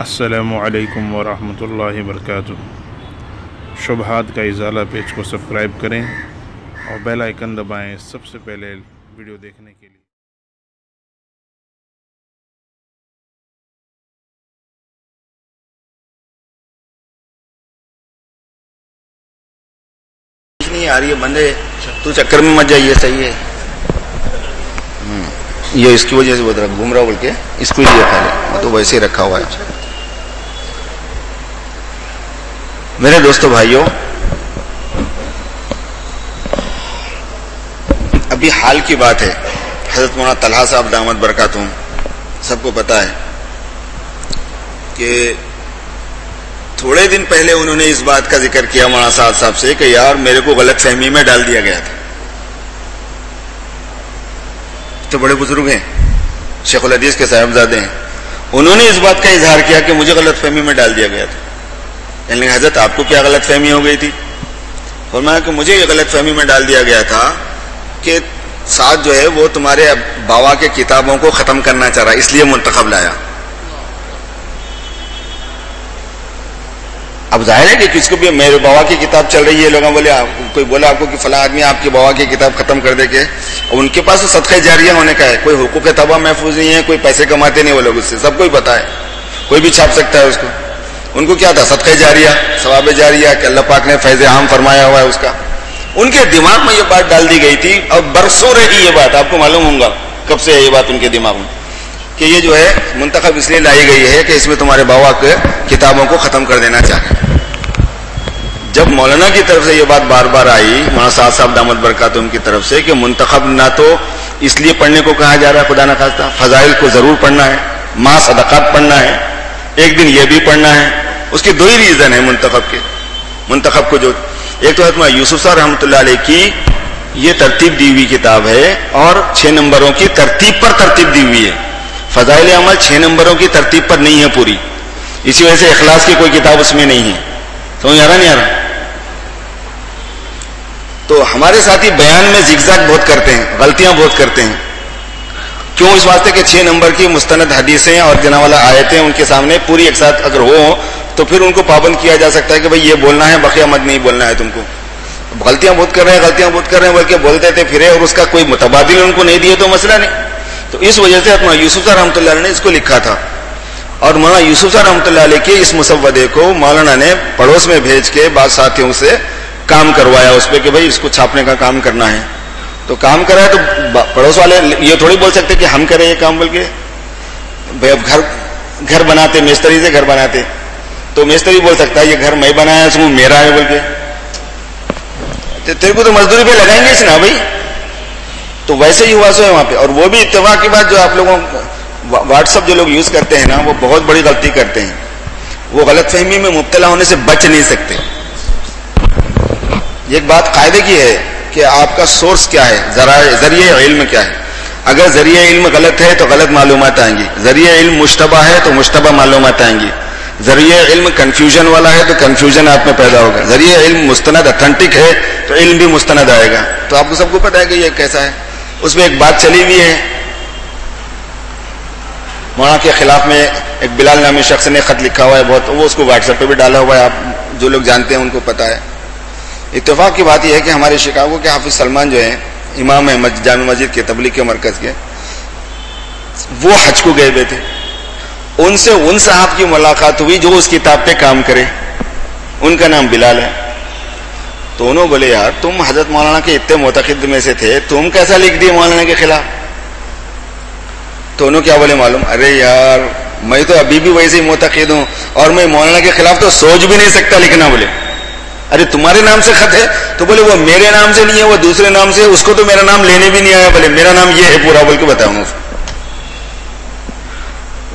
असलकम वरहमल वरक शुबहात का इजाला पेज को सब्सक्राइब करें और बेल आइकन दबाएँ सबसे पहले वीडियो देखने के लिए। नहीं आ रही है बंदे तू चक्कर में मत जाइए सही है। हम्म, ये इसकी वजह से वो घूम रहा बोल के? इसको ही लिया पहले वो तो वैसे ही रखा हुआ है। मेरे दोस्तों, भाइयों, अभी हाल की बात है। हज़रत मोना तलहा साहब, दामद बरकातुम सबको पता है कि थोड़े दिन पहले उन्होंने इस बात का ज़िक्र किया मौलाना साहब साहब से कि यार, मेरे को गलत फहमी में डाल दिया गया था। तो बड़े बुज़ुर्ग हैं, शेखुल हदीस के साहबजादे हैं। उन्होंने इस बात का इजहार किया कि मुझे गलत फहमी में डाल दिया गया था। यानी हज़रत आपको क्या गलत फहमी हो गई थी? फरमाया कि मुझे ये गलत फहमी में डाल दिया गया था कि साथ जो है वो तुम्हारे बाबा के किताबों को खत्म करना चाह रहा, इसलिए मुंतखब लाया। अब ज़ाहिर है कि किसको भी मेरे बाबा की किताब चल रही है लोग बोले कोई बोला आपको कि फला आदमी आपके बाबा की किताब खत्म कर दे के, और उनके पास तो सदक़ जारिया होने का है, कोई हुकूक तबा महफूज नहीं है, कोई पैसे कमाते नहीं वो लोग उससे सबको ही पता है कोई भी छाप सकता है उसको। उनको क्या था? सदक़ जारिया, सवाब जारिया, कि अल्लाह पाक ने फैज आम फरमाया हुआ है उसका। उनके दिमाग में ये बात डाल दी गई थी, और बरसों रही ये बात, आपको मालूम होगा कब से है ये बात उनके दिमाग में। कि ये जो है, मुंतखब इसलिए लाई गई है कि इसमें तुम्हारे बाबा के किताबों को ख़त्म कर देना चाहे। जब मौलाना की तरफ़ से ये बात बार बार आई, मौलाना साहब साहब दामद बरकत उनकी तरफ़ से, कि मुंतखब ना तो इसलिए पढ़ने को कहा जा रहा है, खुदा न खास्ता, फजाइल को ज़रूर पढ़ना है, माँ सदक़ात पढ़ना है एक दिन यह भी पढ़ना है। उसके दो ही रीज़न है मुंतखब के। मुंतखब को जो, एक तो हतमा यूसुफ साहब रहमत की, ये तरतीब दी हुई किताब है और छह नंबरों की तरतीब पर तरतीब दी हुई है। फजाइल अमल छह नंबरों की तरतीब पर नहीं है पूरी। इसी वजह से अखलास की कोई किताब उसमें नहीं है। आ रहा नहीं रहा? तो हमारे साथी बयान में जिगजाग बहुत करते हैं, गलतियाँ बहुत करते हैं। क्यों इस वास्ते के छह नंबर की मुस्तनद हदीसें और जना वाला आयतें उनके सामने पूरी एक साथ अगर हो तो फिर उनको पाबंद किया जा सकता है कि भाई ये बोलना है बकिया मत नहीं बोलना है तुमको। गलतियाँ बहुत कर रहे हैं, गलतियाँ बहुत कर रहे हैं, बल्कि बोलते थे, फिरे और उसका कोई मुतबादिल उनको नहीं दिए तो मसला नहीं। तो इस वजह से अपना यूसुफ रहमत ने इसको लिखा था। और मौलाना यूसुफ रहमत के इस मुसवदे को मौलाना ने पड़ोस में भेज के बाद साथियों से काम करवाया उस पर कि भाई इसको छापने का काम करना है। तो काम कराया तो पड़ोस वाले ये थोड़ी बोल सकते कि हम करें ये काम बोल के भाई अब घर घर बनाते, मिस्त्री से घर बनाते। तो मिस्त्री बोल सकता है, ये घर मैं बनाया, इसमें मेरा है बोल के तो तेरे को तो मजदूरी पे लगाएँगे इस ना भाई? तो वैसे ही हुआ सो है वहाँ पे। और वो भी इतवा की बात जो आप लोगों व्हाट्सअप जो लोग यूज़ करते हैं ना, वो बहुत बड़ी गलती करते हैं। वो गलत फहमी में मुबतला होने से बच नहीं सकते। एक बात कायदे की है कि आपका सोर्स क्या है? जरा ज़रिए इल्म क्या है? अगर ज़रिए इल्म गलत है तो गलत मालूम आएँगी। ज़रिए इल्म मुशतबा है तो मुशतबा मालूम आएँगी। ज़रिए इल्म कंफ्यूजन वाला है तो कंफ्यूजन आप में पैदा होगा। ज़रिए इल्म मुस्तनद अथेंटिक है तो इल्म भी मुस्तनद आएगा। तो आपको सबको पता है कि ये कैसा है। उसमें एक बात चली हुई है। मौना के खिलाफ में एक बिलाल नामी शख्स ने खत लिखा हुआ है, बहुत वो उसको व्हाट्सएप पे भी डाला हुआ है, आप जो लोग जानते हैं उनको पता है। इतफाक की बात यह है कि हमारे शिकागो के हाफिज सलमान जो है, इमाम है जाम मस्जिद के तबलीग के मरकज के, वो हज को गए हुए थे। उनसे उन साहब की मुलाकात हुई जो उस किताब पे काम करे। उनका नाम बिलाल है। उन्होंने बोले, यार, तुम हज़रत मौलाना के इतने मोतकद में से थे, तुम कैसा लिख दिए मौलाना के खिलाफ? उन्होंने क्या बोले, मालूम? अरे यार, मैं तो अभी भी वैसे ही मोतकद हूँ और मैं मौलाना के खिलाफ तो सोच भी नहीं सकता लिखना, बोले। अरे तुम्हारे नाम से खत है? तो बोले, वो मेरे नाम से नहीं है, वो दूसरे नाम से उसको तो मेरा नाम लेने भी नहीं आया। बोले, मेरा नाम ये है पूरा, बोल के बताऊँगा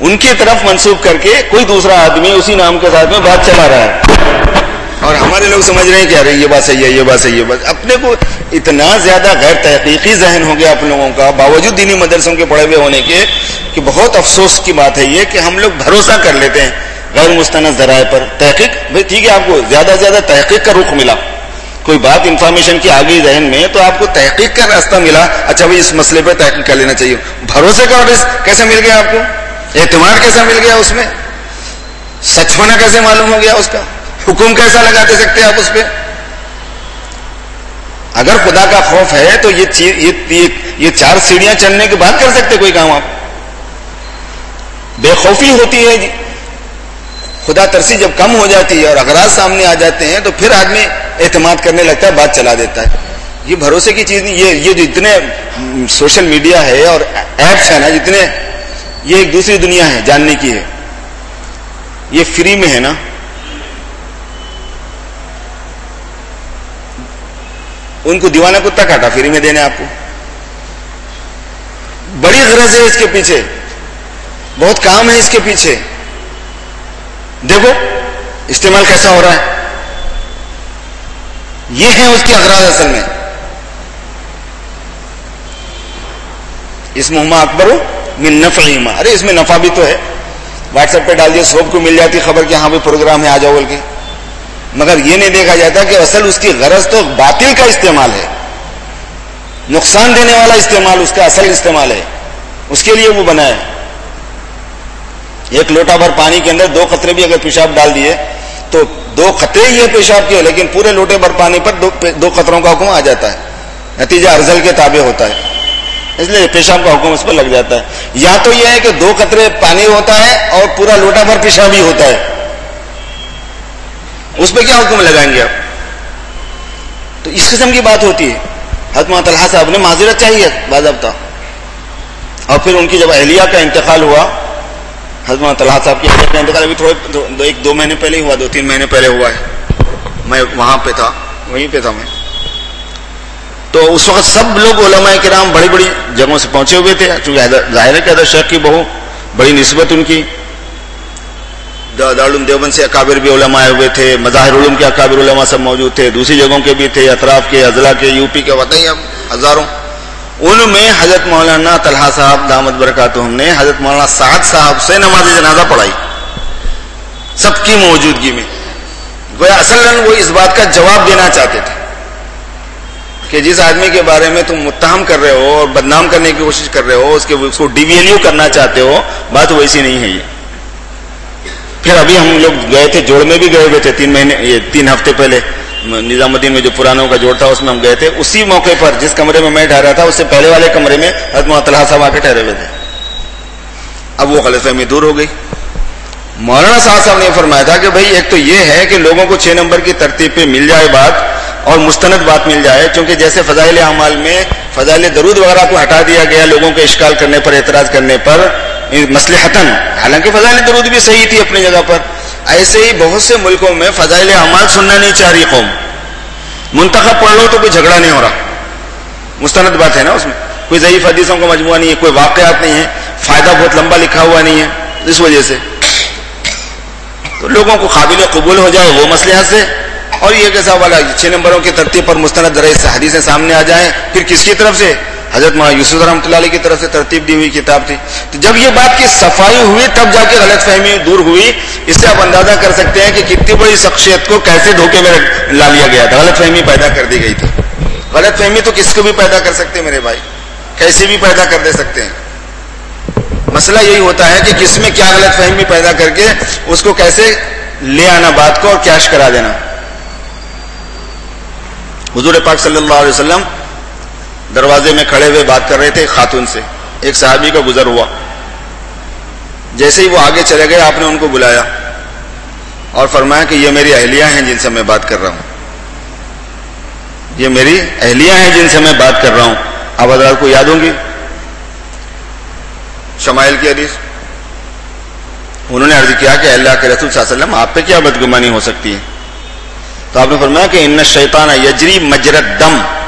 उनकी तरफ़ मंसूब करके कोई दूसरा आदमी उसी नाम के साथ में बात चला रहा है। और हमारे लोग समझ रहे हैं कि, अरे, ये बात सही है, ये बात सही है। बस अपने को इतना ज़्यादा गैर तहकीकी जहन हो गया आप लोगों का, बावजूद दीनी मदरसों के पढ़े हुए होने के, कि बहुत अफसोस की बात है ये, कि हम लोग भरोसा कर लेते हैं। गैर मुस्तनद जराए पर तहकीक। भाई ठीक है आपको ज़्यादा से ज़्यादा तहकीक का रुख मिला। कोई बात इंफॉर्मेशन की आ गई जहन में तो आपको तहकीक का रास्ता मिला। अच्छा भाई इस मसले पर तहकीक कर लेना चाहिए। भरोसे का कैसे मिल गया आपको? एतमाद कैसा मिल गया उसमें? सच होना कैसे मालूम हो गया उसका? हुक्म कैसा लगा दे सकते आप उस पर अगर खुदा का खौफ है तो ये ये, ये ये चार सीढ़ियाँ चढ़ने के बाद कर सकते कोई काम आप। बेखौफी होती है खुदा तरसी जब कम हो जाती है और अगराज सामने आ जाते हैं तो फिर आदमी एतमाद करने लगता है, बात चला देता है। ये भरोसे की चीज़ नहीं, ये ये जो इतने सोशल मीडिया है और एप्स है ना, जितने, ये एक दूसरी दुनिया है, जानने की है। ये फ्री में है ना। उनको दीवाना कुत्ता काटा, फ्री में देने आपको। बड़ी गरज है इसके पीछे। बहुत काम है इसके पीछे। देखो, इस्तेमाल कैसा हो रहा है? ये है उसकी अगराज असल में। इस मुहमा अकबर मिन नफ़ीमा अरे, इसमें नफा भी तो है। व्हाट्सएप पे डाल दिया सबको मिल जाती खबर कि हाँ भी प्रोग्राम है, आ जाओ बोल के। मगर यह नहीं देखा जाता कि असल उसकी गरज तो बातिल का इस्तेमाल है। नुकसान देने वाला इस्तेमाल, उसका असल इस्तेमाल है। उसके लिए वो बना है। एक लोटा भर पानी के अंदर दो खतरे भी अगर पेशाब डाल दिए तो दो खतरे ही है पेशाब के लेकिन पूरे लोटे भर पानी पर दो, दो खतरों का हुक्म आ जाता है। नतीजा अर्जल के ताबे होता है। इसलिए पेशाब का हुक्म उस पर लग जाता है। या तो यह है कि दो कतरे पानी होता है और पूरा लोटा भर पेशाब ही होता है। उस पर क्या हुक्म लगाएँगे आप? तो इस किस्म की बात होती है। हजमा तलहा साहब ने माजरत चाहिए बाबा और फिर उनकी जब अहलिया का इंतकाल हुआ हजमा तलहा साहब की अहलिया का इंतकाल अभी थोड़े दो, दो, एक दो महीने पहले हुआ दो तीन महीने पहले हुआ है। मैं वहाँ पे था वहीं पे था मैं। तो उस वक्त सब लोग ओलमा कराम बड़ी बड़ी जगहों से पहुँचे हुए थे चूँकि ज़ाहिर है कि शेख की बहु बड़ी नस्बत उनकी। दारुल देवबंद से अकाबिर भी उलमा आए हुए थे मज़ाहिर के अकाबिर उलमा सब मौजूद थे दूसरी जगहों के भी थे अतराफ के अजला के यूपी के बताइए अब हज़ारों। उनमें हज़रत मौलाना तलहा साहब, दामद बरकत ने हज़रत मौलाना साद साहब से नमाज़ जनाजा पढ़ाई। सबकी मौजूदगी में। गोया असल वो इस बात का जवाब देना चाहते थे कि जिस आदमी के बारे में तुम मुत्तहम कर रहे हो और बदनाम करने की कोशिश कर रहे हो, उसके, उसको डिवीएलयू करना चाहते हो, बात वैसी नहीं है ये। फिर अभी हम लोग गए थे, जोड़ में भी गए हुए थे, तीन महीने, ये तीन हफ़्ते पहले। निजामुद्दीन में जो पुरानों का जोड़ था, उसमें हम गए थे। उसी मौके पर जिस कमरे में मैं ठहरा था, उससे पहले वाले कमरे में हजमतला साहब आके ठहरे हुए थे। अब वो गलत फहमी दूर हो गई। मौलाना साहब साहब ने फरमाया था कि भाई, एक तो ये है कि लोगों को छह नंबर की तरतीब पे मिल जाए बात और मुस्तनद बात मिल जाए, क्योंकि जैसे फजाइल अमाल में फजाइल दरूद वगैरह को हटा दिया गया लोगों के इश्काल करने पर, एतराज़ करने पर मसलहतन। हालाँकि फजाइल दरूद भी सही थी अपनी जगह पर। ऐसे ही बहुत से मुल्कों में फजाइल अमाल सुनना नहीं चाह रही कौम। मुंतखब पढ़ लो तो कोई झगड़ा नहीं हो रहा। मुस्तनद बात है ना उसमें। कोई ज़यीफ हदीसों का मजमुआ नहीं है, कोई वाकयात नहीं है, फ़ायदा बहुत लंबा लिखा हुआ नहीं है, इस वजह से। तो लोगों को काबिल कबूल हो जाए वो मसले से। और ये कैसा वाला, छह नंबरों की तरतीब पर मुस्तनद हदीसें सामने आ जाए, फिर किसकी तरफ़ से? हज़रत मौलाना यूसुफ रहमत की तरफ़ से तरतीब दी हुई किताब थी। तो जब ये बात की सफ़ाई हुई, तब जाके गलत फहमी दूर हुई। इससे आप अंदाज़ा कर सकते हैं कि कितनी बड़ी शख्सियत को कैसे धोखे में ला लिया गया था। गलत फहमी पैदा कर दी गई थी। गलत फहमी तो किसको भी पैदा कर सकते मेरे भाई? कैसे भी पैदा कर दे सकते हैं। मसला यही होता है कि किसमें क्या गलत फहमी पैदा करके उसको कैसे ले आना बात को और कैश करा देना। हजूर पाक सल्लल्लाहु दरवाजे में खड़े हुए बात कर रहे थे खातून से। एक साहबी का गुजर हुआ। जैसे ही वो आगे चले गए, आपने उनको बुलाया और फरमाया कि ये मेरी अहलिया हैं जिनसे मैं बात कर रहा हूँ। ये मेरी अहलिया हैं जिनसे मैं बात कर रहा हूँ। आप हजरात को याद होंगी? शमाइल की हदीस। उन्होंने अर्ज़ किया कि अल्लाह के रसूल आप पे क्या बदगुमानी हो सकती है? तो आपने फरमाया कि इन शैतान यजरी मजरत दम।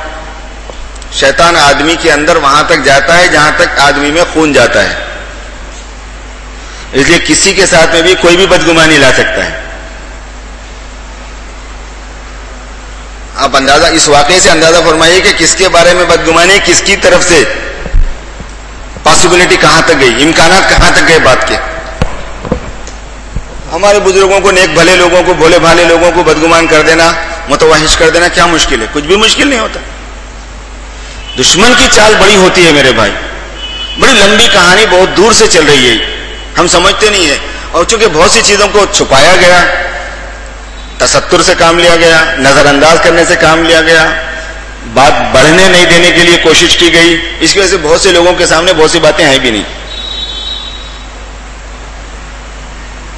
शैतान आदमी के अंदर वहाँ तक जाता है, जहाँ तक आदमी में खून जाता है। इसलिए किसी के साथ में भी कोई भी बदगुमानी ला सकता है। आप अंदाज़ा, इस वाकई से अंदाज़ा फरमाइए कि किसके बारे में बदगुमानी, किसकी तरफ़ से पॉसिबिलिटी कहाँ तक गई इम्कान कहाँ तक गए बात के? हमारे बुज़ुर्गों को, नेक भले लोगों को, भोले भाले लोगों को बदगुमान कर देना, मुतवाहिश कर देना क्या मुश्किल है? कुछ भी मुश्किल नहीं होता। दुश्मन की चाल बड़ी होती है मेरे भाई। बड़ी लंबी कहानी बहुत दूर से चल रही है। हम समझते नहीं है। और चूँकि बहुत सी चीज़ों को छुपाया गया, तसत्तुर से काम लिया गया, नजरअंदाज करने से काम लिया गया, बात बढ़ने नहीं देने के लिए कोशिश की गई, इसकी वजह से बहुत से लोगों के सामने बहुत सी बातें हैं भी नहीं।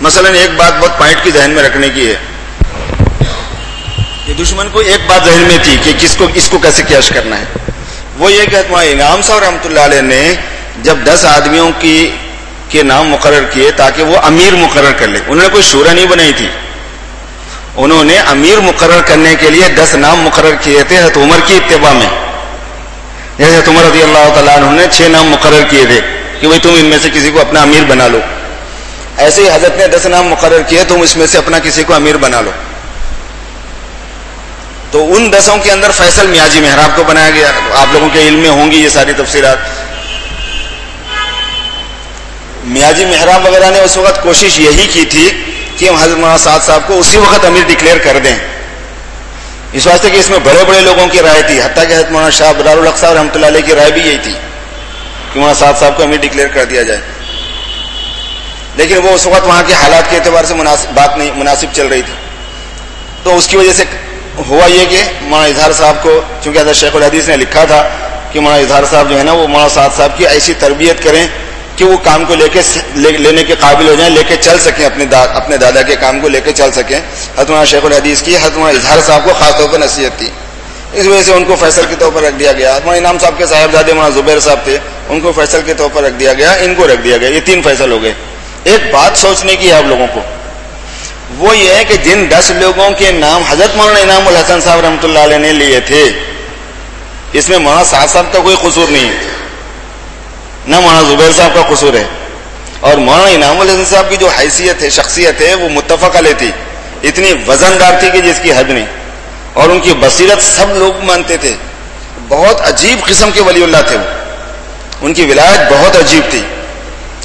मसलन एक बात बहुत पॉइंट की जहन में रखने की है। कि दुश्मन को एक बात जहन में थी कि किसको इसको कैसे कैश करना है। वो ये कि इनाम साहब रहमत ने जब दस आदमियों की, के नाम मुकर किए ताकि वो अमीर मुकर कर ले। उन्होंने कोई शूरा नहीं बनाई थी। उन्होंने अमीर मुकर करने के लिए दस नाम मुकर किए थे हत उमर की इतबा में। जैसे तुमर रज़ी अल्लाह तने छह नाम मुकर किए थे कि भाई तुम इनमें से किसी को अपना अमीर बना लो। ऐसे ही हज़रत ने दस नाम मुकर किए, तुम इसमें से अपना किसी को अमीर बना लो। तो उन दसों के अंदर फैसल मियाजी मेहराब को बनाया गया। आप लोगों के इल्म में होंगी ये सारी तफसीरात। मियाजी मेहराब वगैरह ने उस वक्त कोशिश यही की थी कि हम हज़रत मौलाना साद साहब को उसी वक्त अमीर डिक्लेयर कर दें। इस वास्ते कि इसमें बड़े बड़े लोगों की राय थी, हत्या के हज़रत मौलाना शाह बदारुल रहमत की राय भी यही थी कि मौलाना साद साहब को अमीर डिक्लेयर कर दिया जाए। लेकिन वो उस वक्त वहाँ के हालात के एतबार से बात नहीं, मुनासिब चल रही थी। तो उसकी वजह से हुआ ये कि मौलाना इजहार साहब को चूँकि हज़रत शेख हदीस ने लिखा था कि मौलाना इजहार साहब जो है ना वो मौलाना साद साहब की ऐसी तरबियत करें कि वो काम को लेके ले, लेने के काबिल हो जाए लेके चल सकें अपने दा, अपने दादा के काम को लेके चल सकें। हज़रत शेख हदीस की हज़रत इजहार साहब को खासतौर पर नसीहत थी इस वजह से उनको फैसल के तौर पर रख दिया गया। हज़रत इनाम साहब के साहबजादे मौलाना जुबैर साहब थे उनको फैसल के तौर पर रख दिया गया इनको रख दिया गया। ये तीन फैसल हो गए। एक बात सोचने की है आप लोगों को। वो ये है कि जिन दस लोगों के नाम, हज़रत मौलाना इनाम हसन साहब रहमत ने लिए थे, इसमें मौलाना साहब साहब का कोई कसूर नहीं है। न मौलाना जुबैर साहब का कसूर है। और मौलाना इनाम हसन साहब की जो हैसियत है, शख्सियत है, वो मुतफ़ा ले थी। इतनी वजनदार थी कि जिसकी हद नहीं। और उनकी बसीरत सब लोग मानते थे। बहुत अजीब किस्म के वलील्ला थे वो। उनकी विलायत बहुत अजीब थी।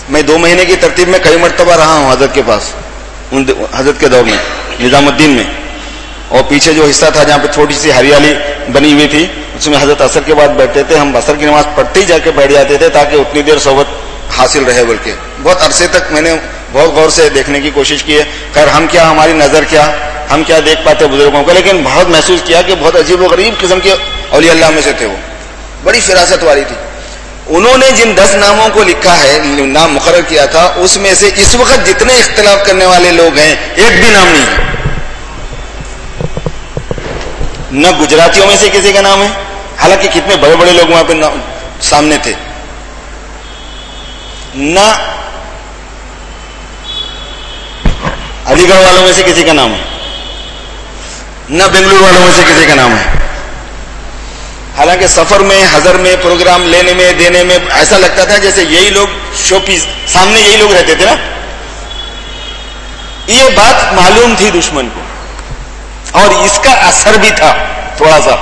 मैं दो महीने की तरतीब में कई मरतबा रहा हूँ हज़रत के पास। उन हज़रत के दौर में, निज़ामुद्दीन में। और पीछे जो हिस्सा था जहाँ पे छोटी सी हरियाली बनी हुई थी, उसमें हज़रत असर के बाद बैठते थे, हम असर की नमाज़ पढ़ते ही जाके बैठ जाते थे ताकि उतनी देर सोबत हासिल रहे बोल के बहुत अरसे तक मैंने बहुत गौर से देखने की कोशिश की है, खैर, हम क्या, हमारी नज़र क्या, हम क्या देख पाते बुज़ुर्गों को? लेकिन बहुत महसूस किया कि बहुत अजीब व गरीब किस्म के अली अल्लाह में से थे वो। बड़ी फिरासत वाली थी। उन्होंने जिन दस नामों को लिखा है, नाम मुकर किया था, उसमें से इस वक्त जितने इख्तलाफ करने वाले लोग हैं, एक भी नाम नहीं है। न गुजरातियों में से किसी का नाम है। हालाँकि कितने बड़े बड़े लोग वहाँ पर सामने थे। न अलीगढ़ वालों में से किसी का नाम है। न बेंगलुरु वालों में से किसी का नाम है। हालाँकि सफ़र में, हजर में, प्रोग्राम लेने में, देने में ऐसा लगता था जैसे यही लोग शोपीस, सामने यही लोग रहते थे ना? ये बात मालूम थी दुश्मन को। और इसका असर भी था थोड़ा सा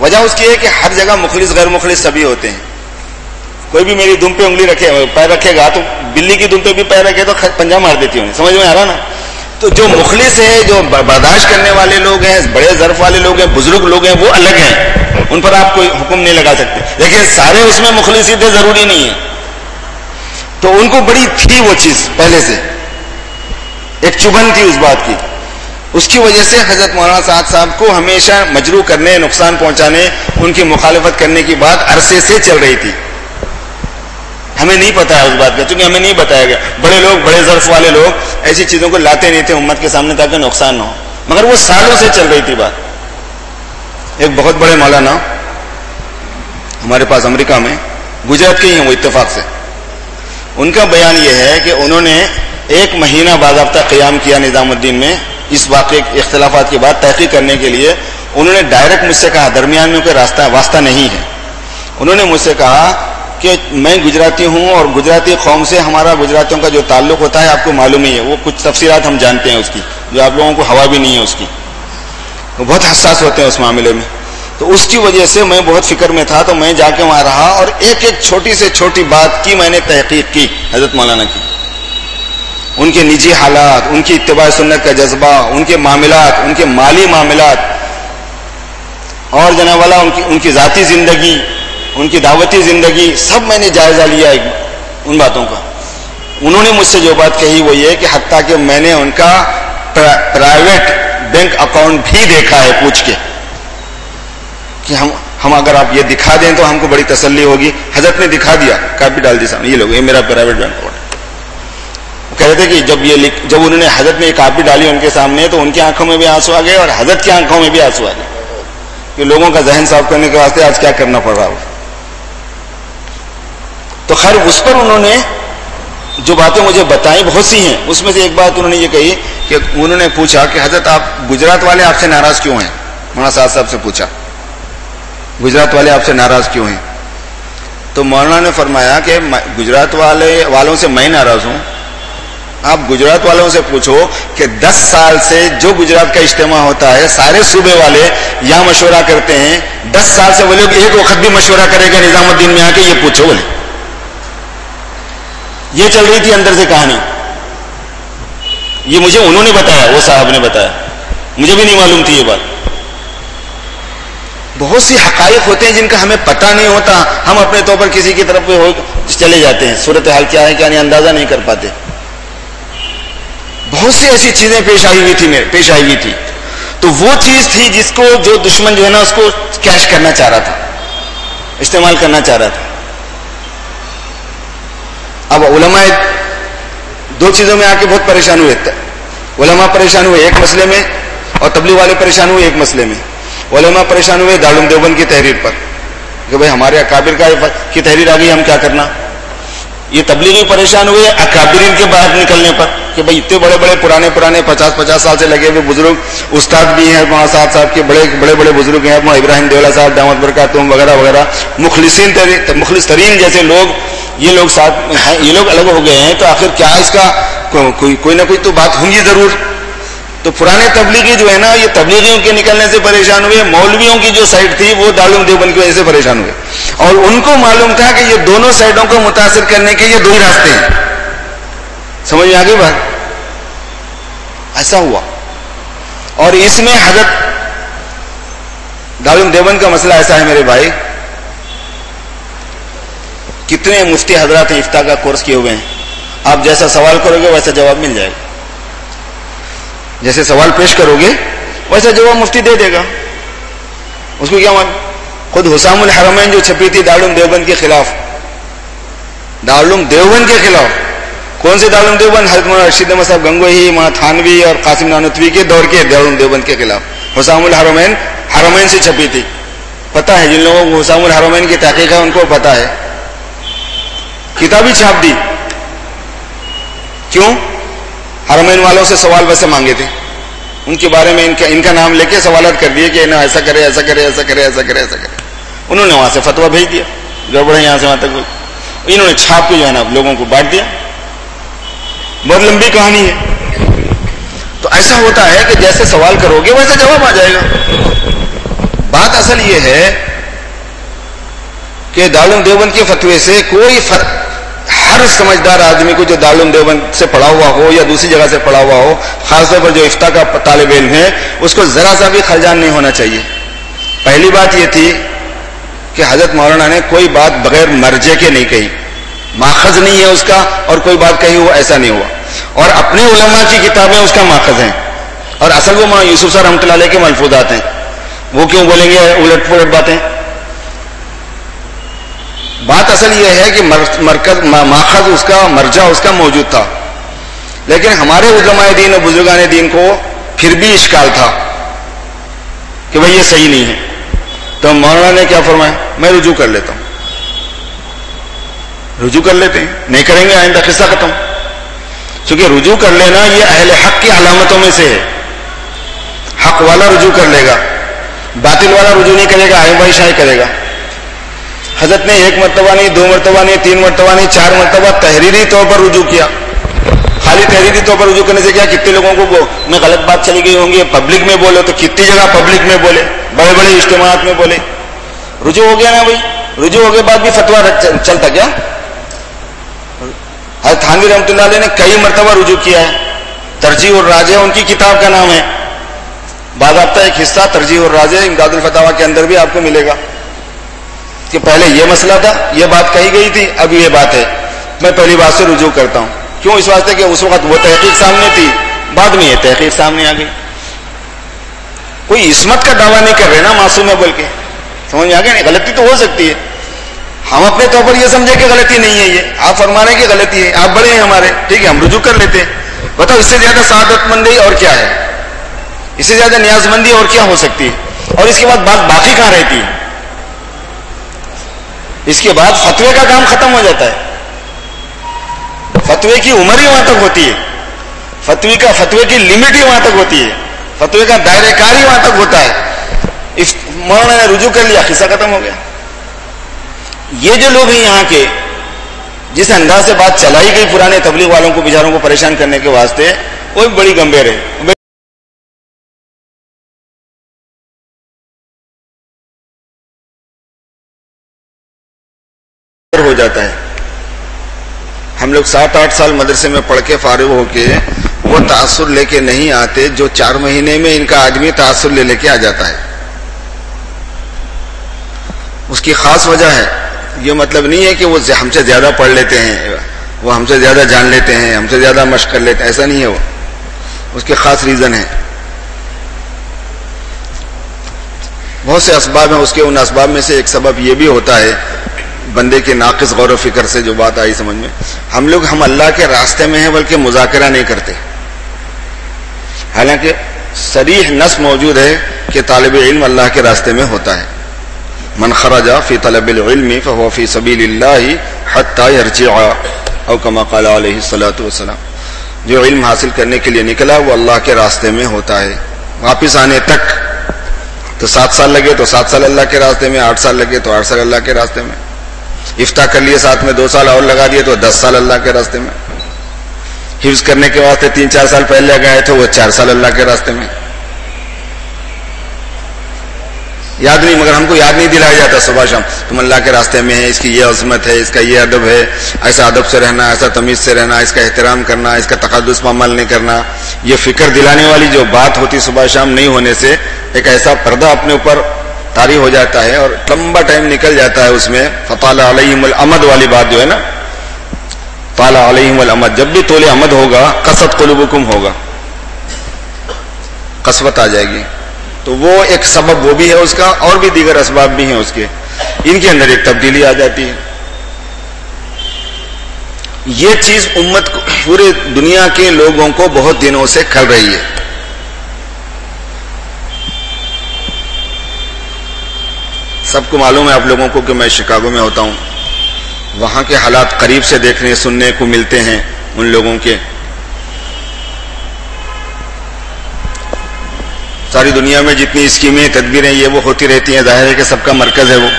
वजह उसकी है कि हर जगह मुखलिस गैर मुखलिस सभी होते हैं। कोई भी मेरी दुम पे उंगली रखे, पैर रखेगा तो बिल्ली की दुम पे भी पैर रखे तो पंजा मार देती हूँ समझ में आ रहा ना? तो जो मुखलिस है, जो बर्दाश्त करने वाले लोग हैं, बड़े जरफ वाले लोग हैं, बुज़ुर्ग लोग हैं, वो अलग हैं। उन पर आप कोई हुक्म नहीं लगा सकते। लेकिन सारे उसमें मुखलिस थे ज़रूरी नहीं है। तो उनको बड़ी थी वो चीज़ पहले से। एक चुभन थी उस बात की। उसकी वजह से हज़रत मौलाना साद साहब को हमेशा मजरू करने, नुकसान पहुँचाने, उनकी मुखालफत करने की बात अरसे से चल रही थी। हमें नहीं पता है उस बात का क्योंकि हमें नहीं बताया गया। बड़े लोग, बड़े जर्फ वाले लोग ऐसी चीज़ों को लाते नहीं थे उम्मत के सामने ताकि नुकसान ना हो। मगर वो सालों से चल रही थी बात। एक बहुत बड़े मौलाना हमारे पास अमेरिका में गुजरात के ही हैं वो इत्तेफाक से। उनका बयान यह है कि उन्होंने एक महीना बाबा क्याम किया निज़ामुद्दीन में इस वाक़े, इख्तलाफात के बाद तहकीक करने के लिए। उन्होंने डायरेक्ट मुझसे कहा, दरमियान में कोई रास्ता, वास्ता नहीं है। उन्होंने मुझसे कहा कि मैं गुजराती हूँ और गुजराती कौम से हमारा गुजरातियों का जो ताल्लुक होता है, आपको मालूम ही है। वो कुछ तफसीरात हम जानते हैं उसकी। जो आप लोगों को हवा भी नहीं है उसकी। वो बहुत हसास होते हैं उस मामले में। तो उसकी वजह से मैं बहुत फ़िक्र में था तो मैं जाके वहाँ रहा और एक एक छोटी से छोटी बात की मैंने तहकीक की हज़रत मौलाना की। उनके निजी हालात, उनकी इतबा सुन्नत का जज्बा, उनके मामला उनके माली मामलात, और जनावाला उनकी उनकी ज़ाती ज़िंदगी उनकी दावती ज़िंदगी सब मैंने जायजा लिया उन बातों का। उन्होंने मुझसे जो बात कही वो ये कि हत्या कि मैंने उनका प्राइवेट बैंक अकाउंट भी देखा है पूछ के। कि हम हम अगर आप ये दिखा दें तो हमको बड़ी तसल्ली होगी। हज़रत ने दिखा दिया कापी डाल दी सामने, ये लोग, ये मेरा प्राइवेट बैंक अकाउंट कह रहे थे कि जब ये जब उन्होंने हज़रत ने कापी डाली उनके सामने तो उनकी आँखों में भी आँसू आ गए और हज़रत की आँखों में भी आँसू आ गए। कि लोगों का जहन साफ़ करने के वास्ते आज क्या करना पड़ रहा हो तो खैर उस पर उन्होंने जो बातें मुझे बताई, बहुत सी हैं, उसमें से एक बात उन्होंने ये कही कि उन्होंने पूछा कि हज़रत, आप गुजरात वाले आपसे नाराज़ क्यों हैं? मौलाना साहब साहब से पूछा। गुजरात वाले आपसे नाराज़ क्यों हैं? तो मौलाना ने फरमाया कि गुजरात वाले, वालों से मैं नाराज़ हूँ। आप गुजरात वालों से पूछो कि 10 साल से जो गुजरात का इज्तम होता है, सारे सूबे वाले यहाँ मशवरा करते हैं। 10 साल से वो लोग एक वक्त भी मशवरा करेगा निजामुद्दीन में आके ये पूछो बोले। ये चल रही थी अंदर से कहानी। ये मुझे उन्होंने बताया, वो साहब ने बताया। मुझे भी नहीं मालूम थी ये बात। बहुत सी हकायक होते हैं जिनका हमें पता नहीं होता। हम अपने तौर पर किसी की तरफ़ हो, चले जाते हैं। सूरत हाल क्या है, क्या नहीं, अंदाज़ा नहीं कर पाते। बहुत सी ऐसी चीज़ें पेश आई हुई थी मेरे, पेश आई हुई थी। तो वो चीज़ थी जिसको जो दुश्मन जो है ना, उसको कैश करना चाह रहा था। इस्तेमाल करना चाह रहा था। अब उलमा दो चीज़ों में आके बहुत परेशान हुए उलमा परेशान हुए एक मसले में और तबली वाले परेशान हुए एक मसले में। उलमा परेशान हुए दारुम देवबंद की तहरीर पर। कि भाई हमारे अकाबिर का की तहरीर आ गई, हम क्या करना? ये तबलीगी परेशान हुए अकाबिरीन के बाहर निकलने पर कि भाई इतने बड़े बड़े, पुराने पुराने पचास पचास साल से लगे हुए बुज़ुर्ग उस्ताद भी हैं वहाँ साहब साहब के बड़े बड़े बड़े बुज़ुर्ग हैं। वहाँ इब्राहिम देवला साहब, दामद बरकातुम वगैरह वगैरह। मुखलिसिन मुखलिस तरीन जैसे लोग ये लोग साथ हैं ये लोग अलग हो गए हैं तो आखिर क्या इसका को, कोई कोई ना कोई तो बात होंगी ज़रूर। तो पुराने तबलीगी जो है ना ये तबलीगियों के निकलने से परेशान हुए मौलवियों की जो साइड थी वो दारुल देवबंद की वजह से परेशान हुए। और उनको मालूम था कि ये दोनों साइडों को मुतासर करने के ये दो ही रास्ते हैं। समझ में आ गई बात? ऐसा हुआ। और इसमें हज़रत दारुल देवबंद का मसला ऐसा है मेरे भाई कितने मुफ्ती हजरात इफ्ता का कोर्स किए हुए हैं? आप जैसा सवाल करोगे, वैसा जवाब मिल जाएगा। जैसे सवाल पेश करोगे, वैसा जवाब मुफ्ती दे देगा। उसको क्या मान खुद हुसामुल हरमैन जो छपी थी दारुल देवबंद के खिलाफ। दारुल देवबंद के खिलाफ। कौन से दारुल देवबंद? हज़रत रशीद अहमद साहब गंगोही माँ थानवी और कासिम नानतवी के दौर के दारुल देवबंद के खिलाफ। हुसामुल हरमैन हरमैन से छपी थी। पता है जिन लोगों को हुसामुल हरमैन की तहकीक है, उनको पता है। किताबी छाप दी। क्यों? हरमैन वालों से सवाल वैसे मांगे थे। उनके बारे में इनका इनका नाम लेके सवालत कर दिए कि ना, ऐसा करे ऐसा करे ऐसा करे ऐसा करे ऐसा करे। उन्होंने वहाँ से फतवा भेज दिया। गड़बड़ यहाँ से वहाँ तक। इन्होंने छाप के जो है ना, लोगों को बांट दिया। बहुत लंबी कहानी है। तो ऐसा होता है कि जैसे सवाल करोगे, वैसे जवाब आ जाएगा। बात असल यह है कि दारुल देवबंद के फतवे से कोई फ़र्क हर समझदार आदमी को जो दारुल देवबंद से पढ़ा हुआ हो या दूसरी जगह से पढ़ा हुआ हो, खासतौर पर जो इफ्ता का तालब इल्म है, उसको जरा सा भी खलजान नहीं होना चाहिए। पहली बात यह थी कि हज़रत मौलाना ने कोई बात बगैर मर्जे के नहीं कही। माखज नहीं है उसका और कोई बात कही हो, ऐसा नहीं हुआ। और अपने उलमा की किताबें उसका माखज हैं। और असल वो माँ यूसुफ सर रहमत के मलफूदात हैं। वो क्यों बोलेंगे उलट पुलट बातें? बात असल यह है कि मरकज माखज उसका, मर्जा उसका मौजूद था। लेकिन हमारे उजमाए दीन और बुजुर्गान दीन को फिर भी इश्काल था कि भाई ये सही नहीं है। तो मौलाना ने क्या फरमाया? मैं रुजू कर लेता हूँ। रुजू कर लेते हैं। नहीं करेंगे, आइंदा किस्सा खत्म। क्योंकि रुजू कर लेना ये अहले हक की अलामतों में से है। हक वाला रुजू कर लेगा। बातिल वाला रुजू नहीं करेगा आय भाई शाही करेगा। हज़रत ने एक मरतबा नहीं, दो मरतबा नहीं, तीन मरतबा नहीं, चार मरतबा तहरीरी तौर पर रुजू किया। खाली तहरीरी तौर पर रुजू करने से क्या कितने लोगों को में गलत बात चली गई होंगी पब्लिक में बोले तो कितनी जगह पब्लिक में बोले बड़े बड़े इज्तम में बोले। रुजू हो गया ना भाई? रुजू हो गए बाद भी फतवा चलता क्या? हर थानवी रहमत ने कई मरतबा रुजू किया है। तरजीह और राजे, उनकी किताब का नाम है। बाबा एक हिस्सा, तरजीह और राजे, इमदादुल फतावा के अंदर भी आपको मिलेगा। कि पहले यह मसला था यह बात कही गई थी, अब यह बात है। मैं पहली बात से रुजू करता हूँ। क्यों इस वास्ते कि उस वक्त वो तहकीक सामने थी? बाद में ये तहकीक सामने आ गई। कोई इसमत का दावा नहीं कर रहे ना मासूम है बोल के। समझ में आ गया गलती तो हो सकती है। हम अपने तौर पर यह समझे कि गलती नहीं है ये। आप फरमा रहे कि गलती है, आप बड़े हैं हमारे। ठीक है, हम रुजू कर लेते हैं। बताओ, इससे ज़्यादा सादतमंदी और क्या है? इससे ज़्यादा न्याजमंदी और क्या हो सकती है? और इसके बाद बात बाकी कहाँ रहती है? इसके बाद फतवे का काम खत्म हो जाता है। फतवे की उम्र ही वहाँ तक होती है। फतवे का फतवे की लिमिट ही वहाँ तक होती है। फतवे का दायरे कार ही वहाँ तक होता है। इस मौलाना ने रुजू कर लिया, खिस्सा खत्म हो गया। ये जो लोग हैं यहाँ के, जिस अंदाज से बात चलाई गई पुराने तबलीग वालों को, बिचारों को परेशान करने के वास्ते, वो बड़ी गंभीर है। जाता है। हम लोग सात आठ साल मदरसे में पढ़ के फारिग होके वो तासुर लेके नहीं आते, जो चार महीने में इनका आदमी तासुर ले लेके आ जाता है। उसकी खास वजह है, ये मतलब नहीं है कि वो हमसे ज़्यादा पढ़ लेते हैं, वो हमसे ज़्यादा जान लेते हैं, हमसे ज़्यादा मश्क कर लेते हैं, ऐसा नहीं है वो। उसके खास रीजन है। बहुत से इसबाब हैं, उसके उन इसबाब में से एक सबब यह भी होता है बंदे के नाकस गौर फ़िक्र से जो बात आई समझ में। हम लोग, हम अल्लाह के रास्ते में हैं, बल्कि मुजाकरा नहीं करते। हालाँकि सरीह नस मौजूद है कि तालब इल्म अल्लाह के रास्ते में होता है। मन खराजा फ़ी तलब फ़ी सबील कमा जो इल्म हासिल करने के लिए निकला, वो अल्लाह के रास्ते में होता है। वापिस आने तक तो सात साल लगे तो सात साल अल्लाह के रास्ते में, आठ साल लगे तो आठ साल अल्लाह के रास्ते में। इफ्ता कर लिए, साथ में दो साल और लगा दिए तो दस साल अल्लाह के रास्ते में। हिफ्ज करने के वास्ते तीन चार साल पहले गए थे, वो चार साल अल्लाह के रास्ते में। याद नहीं, मगर हमको याद नहीं दिलाया जाता सुबह शाम, तुम अल्लाह के रास्ते में है, इसकी ये अजमत है, इसका ये अदब है, ऐसा अदब से रहना, ऐसा तमीज से रहना, इसका एहतराम करना, इसका तकदस पर अमल नहीं करना, ये फ़िक्र दिलाने वाली जो बात होती सुबह शाम नहीं होने से, एक ऐसा पर्दा अपने ऊपर तारी हो जाता है और लंबा टाइम निकल जाता है उसमें। फताल अमद वाली बात जो है ना ताला अमद जब भी तोले अमद होगा, कसत कुलुबुकुम होगा। कसवत आ जाएगी। तो वो एक सबब वो भी है उसका, और भी दीगर इसबाब भी हैं उसके। इनके अंदर एक तब्दीली आ जाती है। ये चीज़ उम्मत पूरे दुनिया के लोगों को बहुत दिनों से खल रही है। सबको मालूम है आप लोगों को कि मैं शिकागो में होता हूँ। वहाँ के हालात करीब से देखने, सुनने को मिलते हैं उन लोगों के। सारी दुनिया में जितनी स्कीमें, तदबीरें ये वो होती रहती हैं, ज़ाहिर है कि सबका मरकज है वो,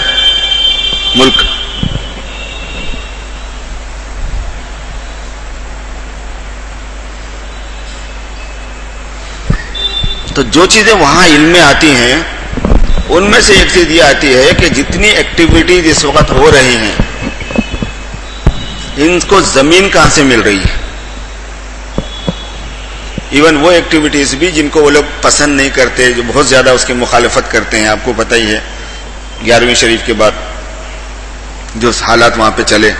मुल्क। तो जो चीज़ें वहाँ इल्म में आती हैं उनमें से एक चीज़ ये आती है कि जितनी एक्टिविटीज़ इस वक्त हो रही हैं, इनको ज़मीन कहाँ से मिल रही है? इवन वो एक्टिविटीज़ भी जिनको वो लोग पसंद नहीं करते, जो बहुत ज़्यादा उसकी मुखालफत करते हैं, आपको पता ही है, ग्यारहवीं शरीफ के बाद जो हालात वहाँ पे चले,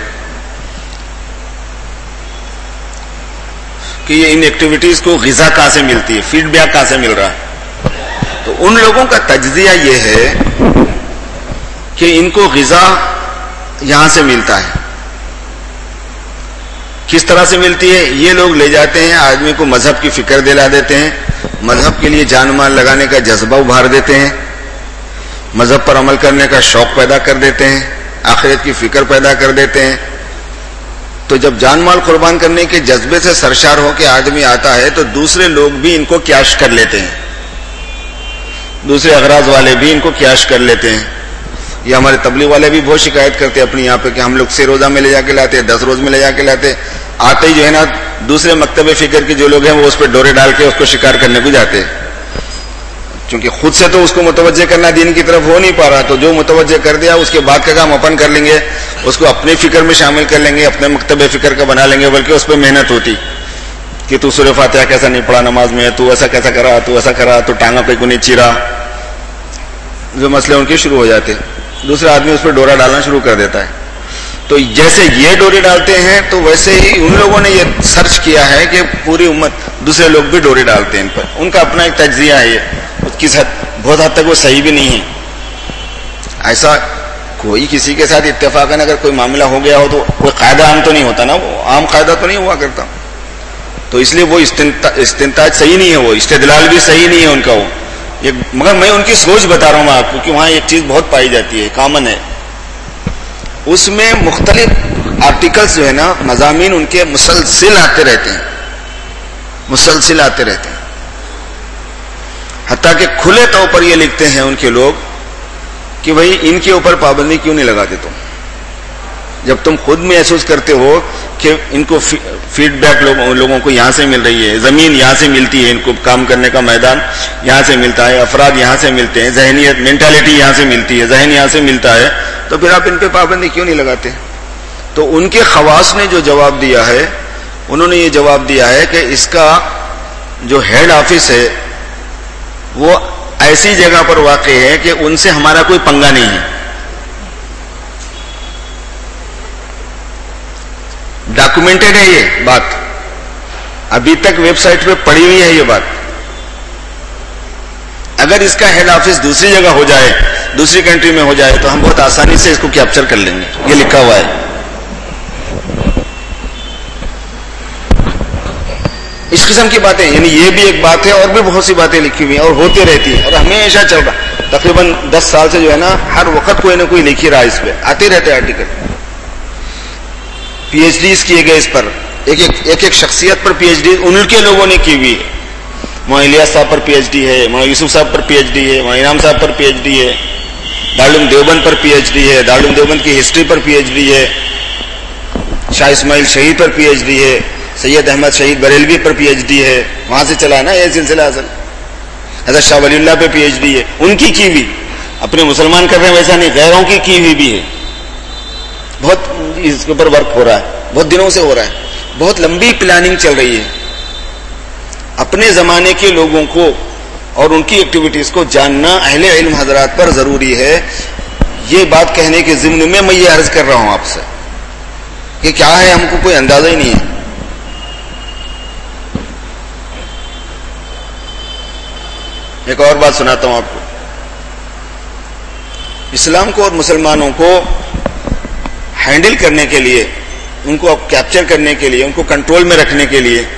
कि ये इन एक्टिविटीज़ को गजा कहाँ से मिलती है? फीडबैक कहाँ से मिल रहा है? तो उन लोगों का तजिया यह है कि इनको गजा यहाँ से मिलता है। किस तरह से मिलती है? ये लोग ले जाते हैं, आदमी को मज़हब की फ़िक्र दिला देते हैं, मज़हब के लिए जान माल लगाने का जज्बा उभार देते हैं, मज़हब पर अमल करने का शौक पैदा कर देते हैं, आखिरत की फ़िक्र पैदा कर देते हैं। तो जब जान माल कुर्बान करने के जज्बे से सरशार होकर आदमी आता है तो दूसरे लोग भी इनको क्याश कर लेते हैं। दूसरे अगराज वाले भी इनको क्याश कर लेते हैं। ये हमारे तबलीग वाले भी बहुत शिकायत करते हैं अपनी यहाँ पे कि हम लोग से रोजा में ले जाके लाते हैं, दस रोज में ले जाके लाते आते ही जो है ना, दूसरे मकतब फ़िक्र के जो लोग हैं, वो उस पर डोरे डाल के उसको शिकार करने को जाते हैं। क्योंकि खुद से तो उसको मुतवजह करना दिन की तरफ़ हो नहीं पा रहा तो जो मुतवजह कर दिया, उसके बाद का काम अपन कर लेंगे, उसको अपने फ़िक्र में शामिल कर लेंगे, अपने मकतब फ़िक्र का बना लेंगे, बल्कि उस पर मेहनत होती। कि तू सुर फातिहा कैसा नहीं पढ़ा नमाज़ में, तू ऐसा कैसा करा, तू ऐसा करा, तू टांगा पे को नहीं चीरा। जो मसले उनके शुरू हो जाते दूसरा आदमी उस पर डोरा डालना शुरू कर देता है। तो जैसे ये डोरी डालते हैं तो वैसे ही उन लोगों ने ये सर्च किया है कि पूरी उम्मत दूसरे लोग भी डोरी डालते हैं इन पर। उनका अपना एक तजिया है ये। किस हद बहुत हद तक वो सही भी नहीं है। ऐसा कोई किसी के साथ इत्तेफाकन अगर कोई मामला हो गया हो तो कोई कायदा आम तो नहीं होता ना वो। आम कायदा तो नहीं हुआ करता। तो इसलिए वो इस्तेंताज सही नहीं है वो, इस्तेदलाल भी सही नहीं है उनका वो। ये, मगर मैं उनकी सोच बता रहा हूँ आपको कि वहाँ एक चीज़ बहुत पाई जाती है कॉमन है। उसमें मुख्तलिफ़ आर्टिकल्स जो है ना मजामी उनके मुसलसिल आते रहते हैं। मुसलसिल आते रहते हैं। हती कि खुले तौर पर ये लिखते हैं उनके लोग कि भाई इनके ऊपर पाबंदी क्यों नहीं लगाते तुम जब तुम खुद महसूस करते हो कि इनको फीडबैक लोग, लोगों को यहाँ से मिल रही है। ज़मीन यहाँ से मिलती है इनको काम करने का मैदान यहाँ से मिलता है अफराद यहाँ से मिलते हैं जहनीत मैंटेलिटी यहाँ से मिलती है जहन यहाँ से मिलता है। तो फिर आप इन पर पाबंदी क्यों नहीं लगाते? तो उनके खवास ने जो जवाब दिया है उन्होंने ये जवाब दिया है कि इसका जो हेड ऑफ़िस है वो ऐसी जगह पर वाक़ है कि उनसे हमारा कोई पंगा नहीं है। डॉक्यूमेंटेड है ये बात। अभी तक वेबसाइट पे पड़ी हुई है ये बात। अगर इसका हेड ऑफ़िस दूसरी जगह हो जाए, दूसरी कंट्री में हो जाए तो हम बहुत आसानी से इसको कैप्चर कर लेंगे। ये लिखा हुआ है। इस किस्म की बातें, यानी ये भी एक बात है और भी बहुत सी बातें लिखी हुई हैं और होती रहती है और हमेशा चल रहा। तकरीबन दस साल से जो है ना, हर वक्त कोई ना कोई लिखी रहा है इस पर आते रहते आर्टिकल पीएचडी किए गए इस पर एक एक एक एक शख्सियत पर पीएचडी उनके लोगों ने की हुई है वहाँ इलियास साहब पर पीएचडी है वहाँ यूसुफ साहब पर पीएचडी है वहाँ इनाम साहब पर पीएचडी है दारुल देवबंद पर पीएचडी है दारुल देवबंद की हिस्ट्री पर पीएचडी है शाह इस्माइल शहीद पर पीएचडी है सैयद अहमद शहीद बरेलवी पर पीएचडी है वहाँ से चला है ना ये सिलसिला असल हज़रत शाह वलील्ला पे पीएचडी है उनकी की हुई अपने मुसलमान कर रहे हैं वैसा नहीं गैरों की की हुई भी है बहुत इसके ऊपर वर्क हो रहा है, बहुत दिनों से हो रहा है। बहुत लंबी प्लानिंग चल रही है। अपने जमाने के लोगों को और उनकी एक्टिविटीज़ को जानना अहले इल्म हजरात पर ज़रूरी है। ये बात कहने के जिम्न में मैं ये अर्ज़ कर रहा हूँ आपसे कि क्या है, हमको कोई अंदाज़ा ही नहीं है। एक और बात सुनाता हूँ आपको। इस्लाम को और मुसलमानों को हैंडल करने के लिए, उनको कैप्चर करने के लिए, उनको कंट्रोल में रखने के लिए,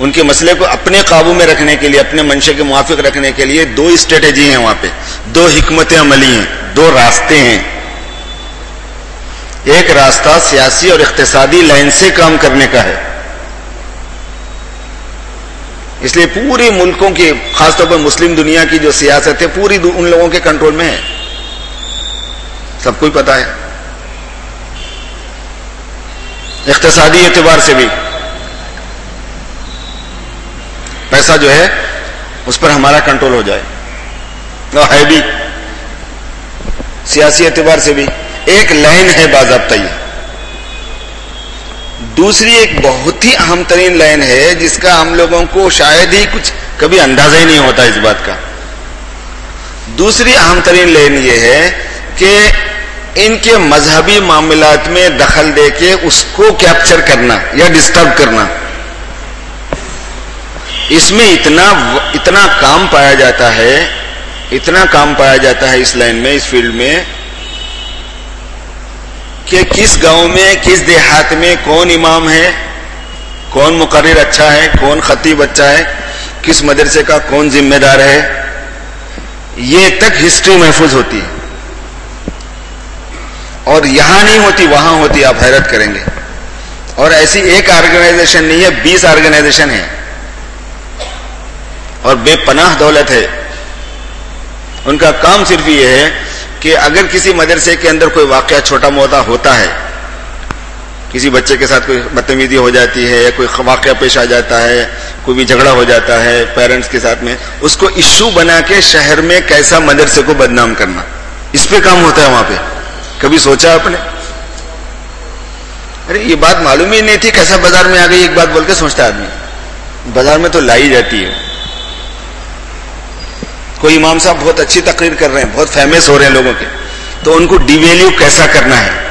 उनके मसले को अपने काबू में रखने के लिए, अपने मंशे के मुआफिक रखने के लिए दो स्ट्रेटेजी हैं वहाँ पे। दो हमत अमली हैं, दो रास्ते हैं। एक रास्ता सियासी और इकतसादी लाइन से काम करने का है। इसलिए पूरे मुल्कों की, खासतौर पर मुस्लिम दुनिया की जो सियासत है, पूरी उन लोगों के कंट्रोल में है। सबको पता है। इकतसादी एतबार से भी। पैसा जो है, उस पर हमारा कंट्रोल हो जाए। और है भी। सियासी एतबार से भी। एक लाइन है बाजाबता ये। दूसरी एक बहुत ही अहम तरीन लाइन है, जिसका हम लोगों को शायद ही कुछ कभी अंदाज़ा ही नहीं होता इस बात का। दूसरी अहम तरीन लाइन ये है कि इनके मजहबी मामलात में दखल देके उसको कैप्चर करना या डिस्टर्ब करना। इसमें इतना इतना काम पाया जाता है, इतना काम पाया जाता है इस लाइन में, इस फ़ील्ड में, कि किस गाँव में, किस देहात में कौन इमाम है, कौन मुकर्र अच्छा है, कौन खतीब अच्छा है, किस मदरसे का कौन जिम्मेदार है, ये तक हिस्ट्री महफूज होती है। और यहाँ नहीं होती, वहाँ होती, आप हैरत करेंगे। और ऐसी एक ऑर्गेनाइजेशन नहीं है, बीस ऑर्गेनाइजेशन है। और बेपनाह दौलत है। उनका काम सिर्फ़ ये है कि अगर किसी मदरसे के अंदर कोई वाक्य छोटा मोटा होता है, किसी बच्चे के साथ कोई बदतमीजी हो जाती है, या कोई वाक्य पेश आ जाता है, कोई भी झगड़ा हो जाता है पेरेंट्स के साथ में, उसको इश्यू बना के शहर में कैसा मदरसे को बदनाम करना। इस पे काम होता है वहाँ पे। कभी सोचा आपने? अरे, ये बात मालूम ही नहीं थी, कैसा बाज़ार में आ गई, एक बात बोल के सोचता आदमी। बाज़ार में तो लाई जाती है। कोई इमाम साहब बहुत अच्छी तकरीर कर रहे हैं, बहुत फ़ेमस हो रहे हैं लोगों के। तो उनको डिवेल्यू कैसा करना है?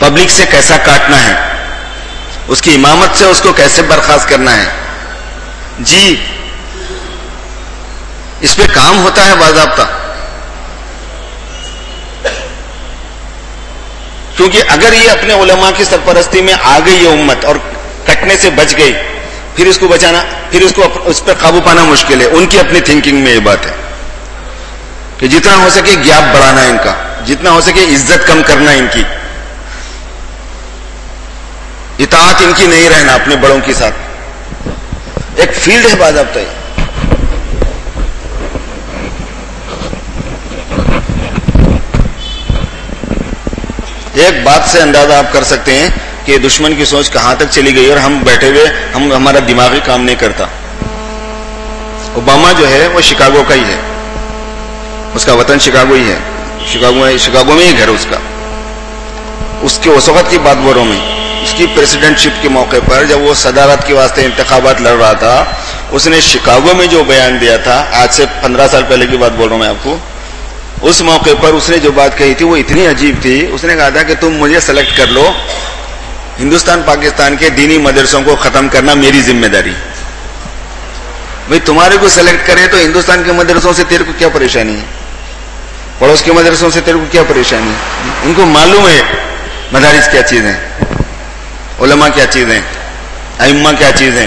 पब्लिक से कैसा काटना है? उसकी इमामत से उसको कैसे बर्खास्त करना है? जी, इस पे काम होता है बाजाबता। क्योंकि अगर ये अपने उलमा की सरपरस्ती में आ गई ये उम्मत और कटने से बच गई, फिर इसको बचाना, फिर इसको उस पर काबू पाना मुश्किल है। उनकी अपनी थिंकिंग में ये बात है कि जितना हो सके ज्ञाप बढ़ाना इनका, जितना हो सके इज़्ज़त कम करना इनकी। इतात इनकी नहीं रहना अपने बड़ों के साथ। एक फ़ील्ड है बाजाबता एक बात से अंदाज़ा आप कर सकते हैं कि दुश्मन की सोच कहाँ तक चली गई और हम बैठे हुए, हम, हमारा दिमागी काम नहीं करता। ओबामा जो है, वो शिकागो का ही है। उसका वतन शिकागो ही है। शिकागो में शिकागो में ही घर उसका। उसके उस वक्त की बात बोलो में, उसकी प्रेसिडेंटशिप के मौके पर जब वो सदारत के वास्ते इंतबात लड़ रहा था, उसने शिकागो में जो बयान दिया था, आज से पंद्रह साल पहले की बात बोल रहा हूँ मैं आपको उस मौके पर उसने जो बात कही थी वो इतनी अजीब थी। उसने कहा था कि तुम मुझे सेलेक्ट कर लो। हिंदुस्तान, पाकिस्तान के दीनी मदरसों को खत्म करना मेरी ज़िम्मेदारी। भाई, तुम्हारे को सेलेक्ट करे तो हिंदुस्तान के मदरसों से तेरे को क्या परेशानी है? पड़ोस के मदरसों से तेरे को क्या परेशानी है? उनको मालूम है मदारिस क्या चीज़ है, उलमा क्या चीज़ है अम्मा क्या चीज़ है,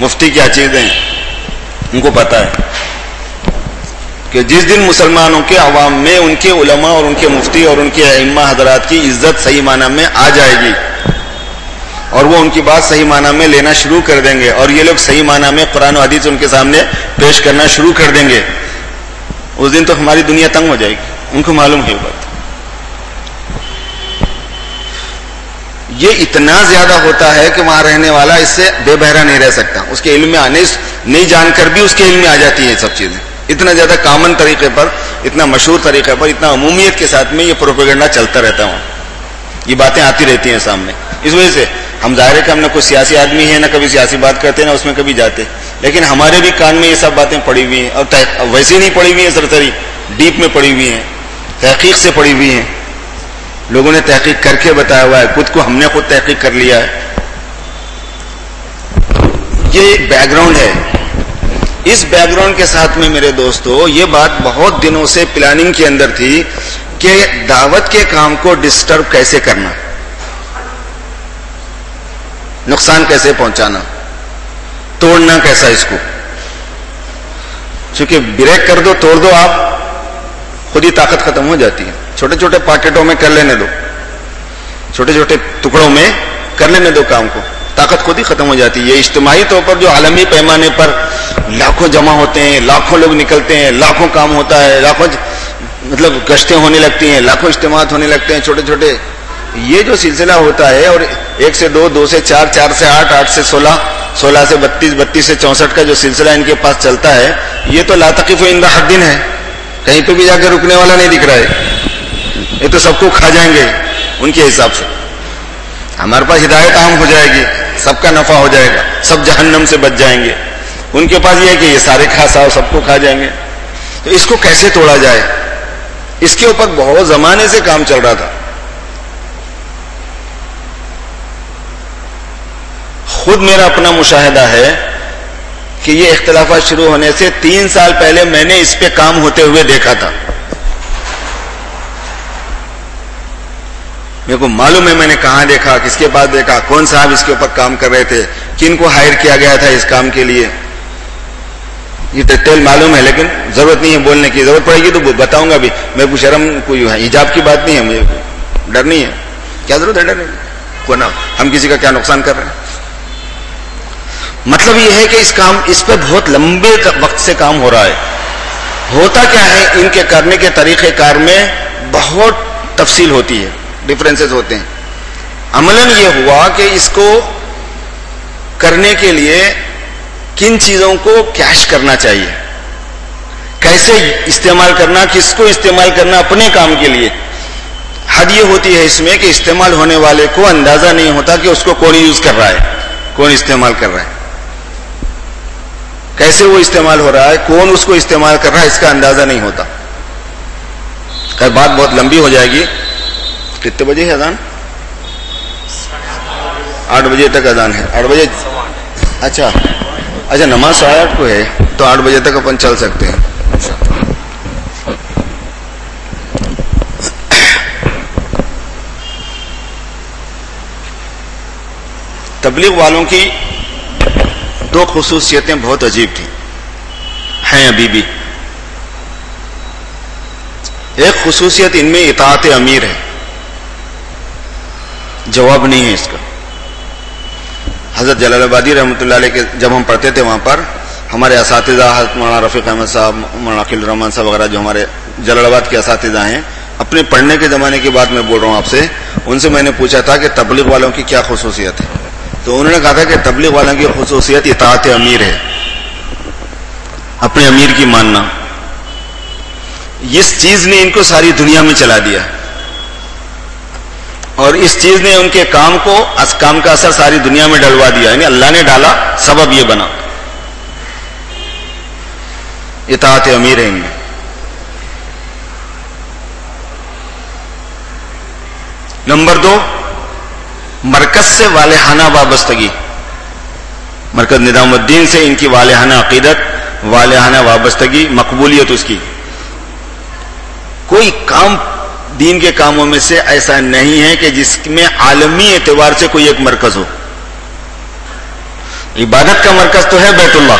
मुफ्ती क्या चीज़ है, उनको पता है। कि जिस दिन मुसलमानों के अवाम में उनके उलमा और उनके मुफ्ती और उनके अम्मा हजरात की इज़्ज़त सही माना में आ जाएगी, और वो उनकी बात सही माना में लेना शुरू कर देंगे, और ये लोग सही माना में कुरान हदीस उनके सामने पेश करना शुरू कर देंगे, उस दिन तो हमारी दुनिया तंग हो जाएगी। उनको मालूम है बात। ये इतना ज़्यादा होता है कि वहाँ रहने वाला इससे बेबहरा नहीं रह सकता। उसके इल्म में आने, नहीं जानकर भी उसके इल्म में आ जाती है सब चीज़ें। इतना ज़्यादा कॉमन तरीके पर, इतना मशहूर तरीके पर, इतना अमूमियत के साथ में ये प्रोपेगेंडा चलता रहता हूँ ये बातें आती रहती हैं सामने। इस वजह से हम ज़ाहिर है कि हम ना कोई सियासी आदमी है, ना कभी सियासी बात करते ना उसमें कभी जाते। लेकिन हमारे भी कान में ये सब बातें पड़ी हुई हैं। और वैसे नहीं पड़ी हुई है सरसरी डीप में पड़ी हुई हैं। तहकीक से पड़ी हुई हैं। लोगों ने तहकीक करके बताया हुआ है। खुद को हमने खुद तहकीक कर लिया है। ये एक बैकग्राउंड है। इस बैकग्राउंड के साथ में मेरे दोस्तों, ये बात बहुत दिनों से प्लानिंग के अंदर थी कि दावत के काम को डिस्टर्ब कैसे करना। नुकसान कैसे पहुंचाना। तोड़ना कैसा इसको। क्योंकि ब्रेक कर दो, तोड़ दो आप, खुद ही ताकत खत्म हो जाती है। छोटे छोटे पैकेटों में कर लेने दो। छोटे छोटे टुकड़ों में कर लेने दो काम को। ताकत खुद ही खत्म हो जाती है। इज्तमाही तौर पर जो आलमी पैमाने पर लाखों जमा होते हैं, लाखों लोग निकलते हैं, लाखों काम होता है, लाखों मतलब गश्तें होने लगती हैं, लाखों इज्तम होने लगते हैं छोटे छोटे ये जो सिलसिला होता है और एक से दो दो से चार चार से आठ आठ से सोलह सोलह से बत्तीस बत्तीस से चौसठ का जो सिलसिला इनके पास चलता है, ये तो लातकीफ इंदा हद्दीन है। कहीं पे भी जाकर रुकने वाला नहीं दिख रहा है। ये तो सबको खा जाएँगे उनके हिसाब से। हमारे पास हिदायत आम हो जाएगी, सबका नफा हो जाएगा, सब जहन्नम से बच जाएँगे। उनके पास ये है कि ये सारे खा खासा सबको खा जाएँगे। तो इसको कैसे तोड़ा जाए? इसके ऊपर बहुत जमाने से काम चल रहा था। खुद मेरा अपना मुशाहिदा है कि ये इख्तलाफा शुरू होने से तीन साल पहले मैंने इस पे काम होते हुए देखा था। मेरे को मालूम है मैंने कहा देखा, किसके पास देखा, कौन साहब इसके ऊपर काम कर रहे थे किन को हायर किया गया था इस काम के लिए। ये डिटेल मालूम है, लेकिन ज़रूरत नहीं है बोलने की, ज़रूरत पड़ेगी तो बताऊँगा भी। मेरे को शर्म, कोई हिजाब की बात नहीं है मुझे डर नहीं है। क्या ज़रूरत है डर? को ना? हम किसी का क्या नुकसान कर रहे हैं? मतलब यह है कि इस काम, इस पर बहुत लंबे वक्त से काम हो रहा है। होता क्या है, इनके करने के तरीके कार में बहुत तफसील होती है। डिफरेंसेस होते हैं। अमलन यह हुआ कि इसको करने के लिए किन चीज़ों को कैश करना चाहिए? कैसे इस्तेमाल करना, किसको इस्तेमाल करना अपने काम के लिए? हद ये होती है इसमें कि इस्तेमाल होने वाले को अंदाज़ा नहीं होता कि उसको कौन यूज़ कर रहा है, कौन इस्तेमाल कर रहा है। कैसे वो इस्तेमाल हो रहा है, कौन उसको इस्तेमाल कर रहा है, इसका अंदाज़ा नहीं होता। खैर, बात बहुत लंबी हो जाएगी। कितने बजे है अजान? आठ बजे तक अजान है। आठ बजे अच्छा। अच्छा नमाज़ साढ़े आठ को है तो आठ बजे तक अपन चल सकते हैं। तबलीग वालों की दो खसूसियतें बहुत अजीब थी। हैं अभी भी। एक खसूसियत इनमें इतात अमीर है। जवाब नहीं है इसका। हज़रत जलालाबादी रहमत के जब हम पढ़ते थे वहाँ पर, हमारे इस मौलाना रफ़ीक अहमद साहब, मौलाना अखिल रहमान साहब वगैरह जो हमारे जलालाबाद के इस हैं, अपने पढ़ने के ज़माने की बात मैं बोल रहा हूँ आपसे, उनसे मैंने पूछा था कि तबलीग वालों की क्या खसूसियत है। तो उन्होंने कहा था कि तबलीग वालों की खसूसियत इतात अमीर है। अपने अमीर की मानना। इस चीज़ ने इनको सारी दुनिया में चला दिया। और इस चीज़ ने उनके काम को काम का असर सारी दुनिया में डलवा दिया। यानी अल्लाह ने डाला, सबब यह बना। इतात अमीर है इनमें। नंबर दो, मरकज से वालेहाना वाबस्तगी। मरकज निजामुद्दीन से इनकी वालेहाना अकीदत, वालेहाना वाबस्तगी, मकबूलियत उसकी। कोई काम दीन के कामों में से ऐसा नहीं है कि जिसमें आलमी एतवार से कोई एक मरकज हो। इबादत का मरकज तो है बैतुल्ला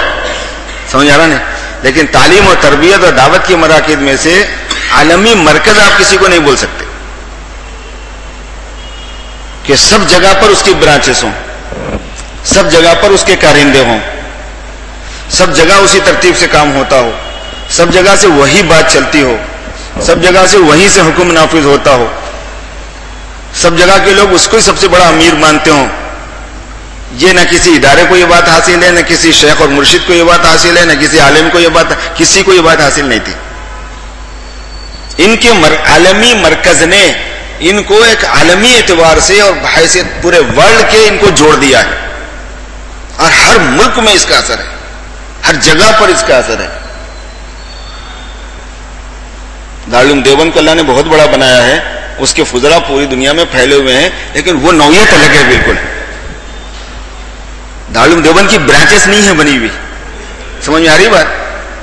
समझ आ रहा नहीं? लेकिन तालीम और तरबियत और दावत के मराकद में से आलमी मरकज आप किसी को नहीं बोल सकते। कि सब जगह पर उसकी ब्रांचेस हों, सब जगह पर उसके कारिंदे हों, सब जगह उसी तरतीब से काम होता हो, सब जगह से वही बात चलती हो। सब जगह से वहीं से हुक्म नाफिज होता हो। सब जगह के लोग उसको ही सबसे बड़ा अमीर मानते हो। ये न किसी इदारे को ये बात हासिल है न किसी शेख और मुर्शिद को ये बात हासिल है न किसी आलिम को ये बात किसी को ये बात हासिल नहीं थी। इनके मर, आलमी मरकज ने इनको एक आलमी एतवार से और हैसियत पूरे वर्ल्ड के इनको जोड़ दिया है। और हर मुल्क में इसका असर है। हर जगह पर इसका असर है। दारुल देवबंद को अल्लाह ने बहुत बड़ा बनाया है। उसके फुजरा पूरी दुनिया में फैले हुए हैं, लेकिन वो नौयत अलग है बिल्कुल। दारुल देवबंद की ब्रांचेस नहीं है बनी हुई। समझ में आ रही बात?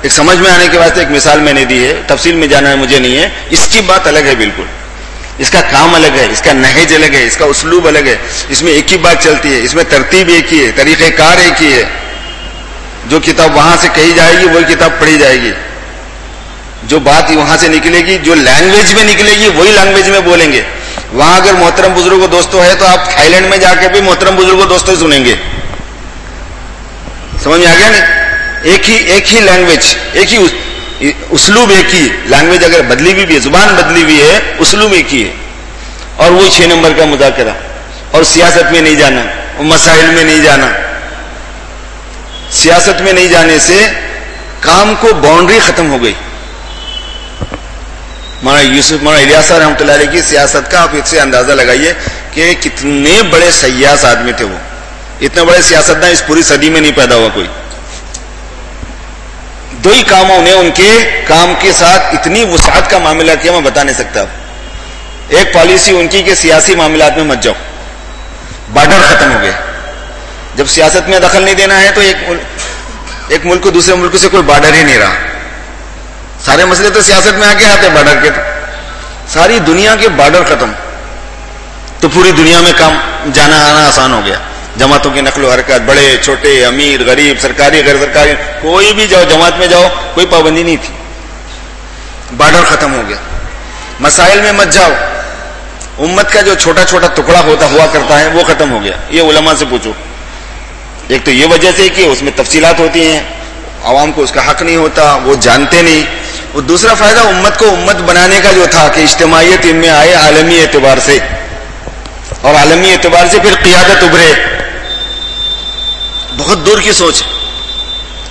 एक समझ में आने के वास्ते एक मिसाल मैंने दी है। तफसील में जाना है, मुझे नहीं है। इसकी बात अलग है बिल्कुल। इसका काम अलग है, इसका नहेज अलग है, इसका उसलूब अलग है। इसमें एक ही बात चलती है, इसमें तरतीब एक ही है, तरीक़ेकार एक ही है। जो किताब वहाँ से कही जाएगी, वही किताब पढ़ी जाएगी। जो बात वहाँ से निकलेगी, जो लैंग्वेज में निकलेगी, वही लैंग्वेज में बोलेंगे। वहाँ अगर मोहतरम बुज़ुर्ग दोस्तों है तो आप थाईलैंड में जाके भी मोहतरम बुज़ुर्ग दोस्तों सुनेंगे। समझ में आ गया नहीं? एक ही एक ही लैंग्वेज एक ही उसलूब एक ही। लैंग्वेज अगर बदली हुई भी है ज़ुबान बदली हुई है, उसलूब एक ही है। और वही छह नंबर का मुजाकरा। और सियासत में नहीं जाना, और मसाइल में नहीं जाना। सियासत में नहीं जाने से काम को बाउंड्री खत्म हो गई। माना यूसुफ माना इलियासा रहमत की सियासत का आप इससे अंदाज़ा लगाइए कि कितने बड़े सयास आदमी थे वो। इतने बड़े सियासतदान इस पूरी सदी में नहीं पैदा हुआ कोई। दो ही कामों ने उनके काम के साथ इतनी वसात का मामला किया, मैं बता नहीं सकता। एक पॉलिसी उनकी कि सियासी मामला में मत जाओ। बॉर्डर खत्म हो गए। जब सियासत में दखल नहीं देना है तो एक एक मुल्क को दूसरे मुल्क से कोई बॉर्डर ही नहीं रहा। सारे मसले तो सियासत में आके आते हैं बॉर्डर के तो। सारी दुनिया के बॉर्डर खत्म। तो पूरी दुनिया में काम जाना आना आसान हो गया। जमातों की नकलो हरकत, बड़े, छोटे, अमीर, गरीब, सरकारी, गैर सरकारी, कोई भी जाओ, जमात में जाओ, कोई पाबंदी नहीं थी। बॉर्डर खत्म हो गया। मसाइल में मत जाओ। उम्मत का जो छोटा छोटा टुकड़ा होता, हुआ करता है, वो खत्म हो गया। ये उलमा से पूछो। एक तो ये वजह से कि उसमें तफसीलात होती हैं। आवाम को उसका हक नहीं होता, वो जानते नहीं। और दूसरा फ़ायदा उम्मत को उम्मत बनाने का जो था कि इज्तमाहीत इनमें आए आलमी एतबार से। और आलमी एतबार से फिर क्यादत उभरे। बहुत दूर की सोच।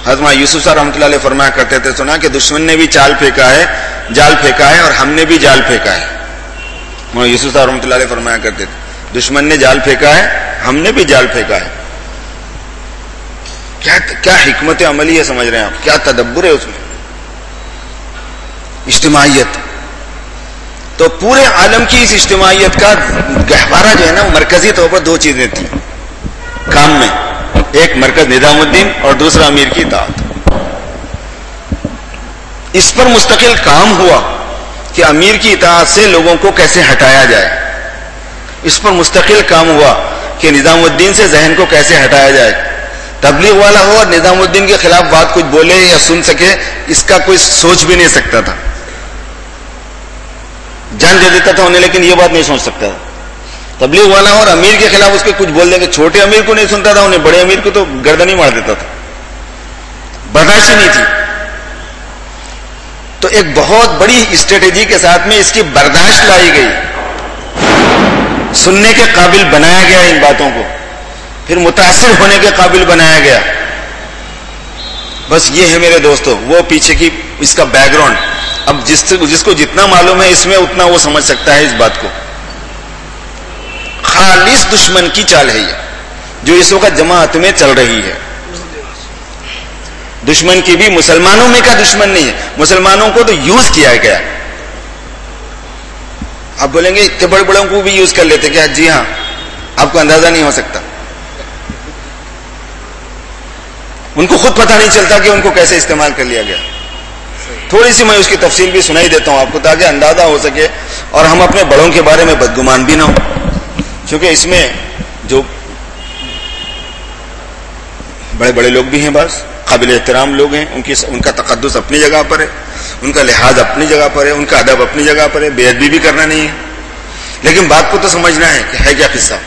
हजमा यूसुफ साहब रहमत फरमाया करते थे, सुना कि दुश्मन ने भी चाल फेंका है, जाल फेंका है और हमने भी जाल फेंका है। यूसुफ साहब रहमत फरमाया करते थे, दुश्मन ने जाल फेंका है, हमने भी जाल फेंका है। क्या क्या हिकमत अमली है समझ रहे हैं आप? क्या तदब्बर है उसमें? इज्तमाहीत तो पूरे आलम की इस इज्तमाहीत का गहवारा जो है ना मरकजी तौर पर दो चीज़ें थी। काम में, एक मरकज निजामुद्दीन और दूसरा अमीर की इतात इस पर मुस्तकिल काम हुआ कि अमीर की इतात से लोगों को कैसे हटाया जाए। इस पर मुस्तकिल काम हुआ कि निजामुद्दीन से जहन को कैसे हटाया जाए। तबलीग वाला हो और निजामुद्दीन के खिलाफ बात कुछ बोले या सुन सके, इसका कोई सोच भी नहीं सकता था। जान दे देता था उन्हें, लेकिन ये बात नहीं सोच सकता। था तबलीग वाला और अमीर के खिलाफ उसके कुछ बोल देंगे। छोटे अमीर को नहीं सुनता था, उन्हें बड़े अमीर को तो गर्दन ही मार देता था। बर्दाश्त नहीं थी। तो एक बहुत बड़ी स्ट्रेटेजी के साथ में इसकी बर्दाश्त लाई गई। सुनने के काबिल बनाया गया इन बातों को। फिर मुतासर होने के काबिल बनाया गया। बस ये है मेरे दोस्तों, वो पीछे की, इसका बैकग्राउंड अब जिस जिसको जितना मालूम है इसमें उतना वो समझ सकता है इस बात को। खालिश दुश्मन की चाल है ये, जो इस वक्त जमात में चल रही है। दुश्मन की भी मुसलमानों में का दुश्मन नहीं है, मुसलमानों को तो यूज़ किया गया। आप बोलेंगे, इतने बड़े बड़ों को भी यूज़ कर लेते क्या? जी हाँ, आपको अंदाज़ा नहीं हो सकता। उनको खुद पता नहीं चलता कि उनको कैसे इस्तेमाल कर लिया गया। थोड़ी सी मैं उसकी तफसील भी सुनाई देता हूँ आपको, ताकि अंदाज़ा हो सके और हम अपने बड़ों के बारे में बदगुमान भी ना हो। क्योंकि इसमें जो बड़े बड़े लोग भी हैं बस, काबिल एहतराम लोग हैं, उनकी उनका तकदस अपनी जगह पर है, उनका लिहाज अपनी जगह पर है, उनका अदब अपनी जगह पर है, बेअदबी भी करना नहीं है। लेकिन बात को तो समझना है कि है क्या किस्सा।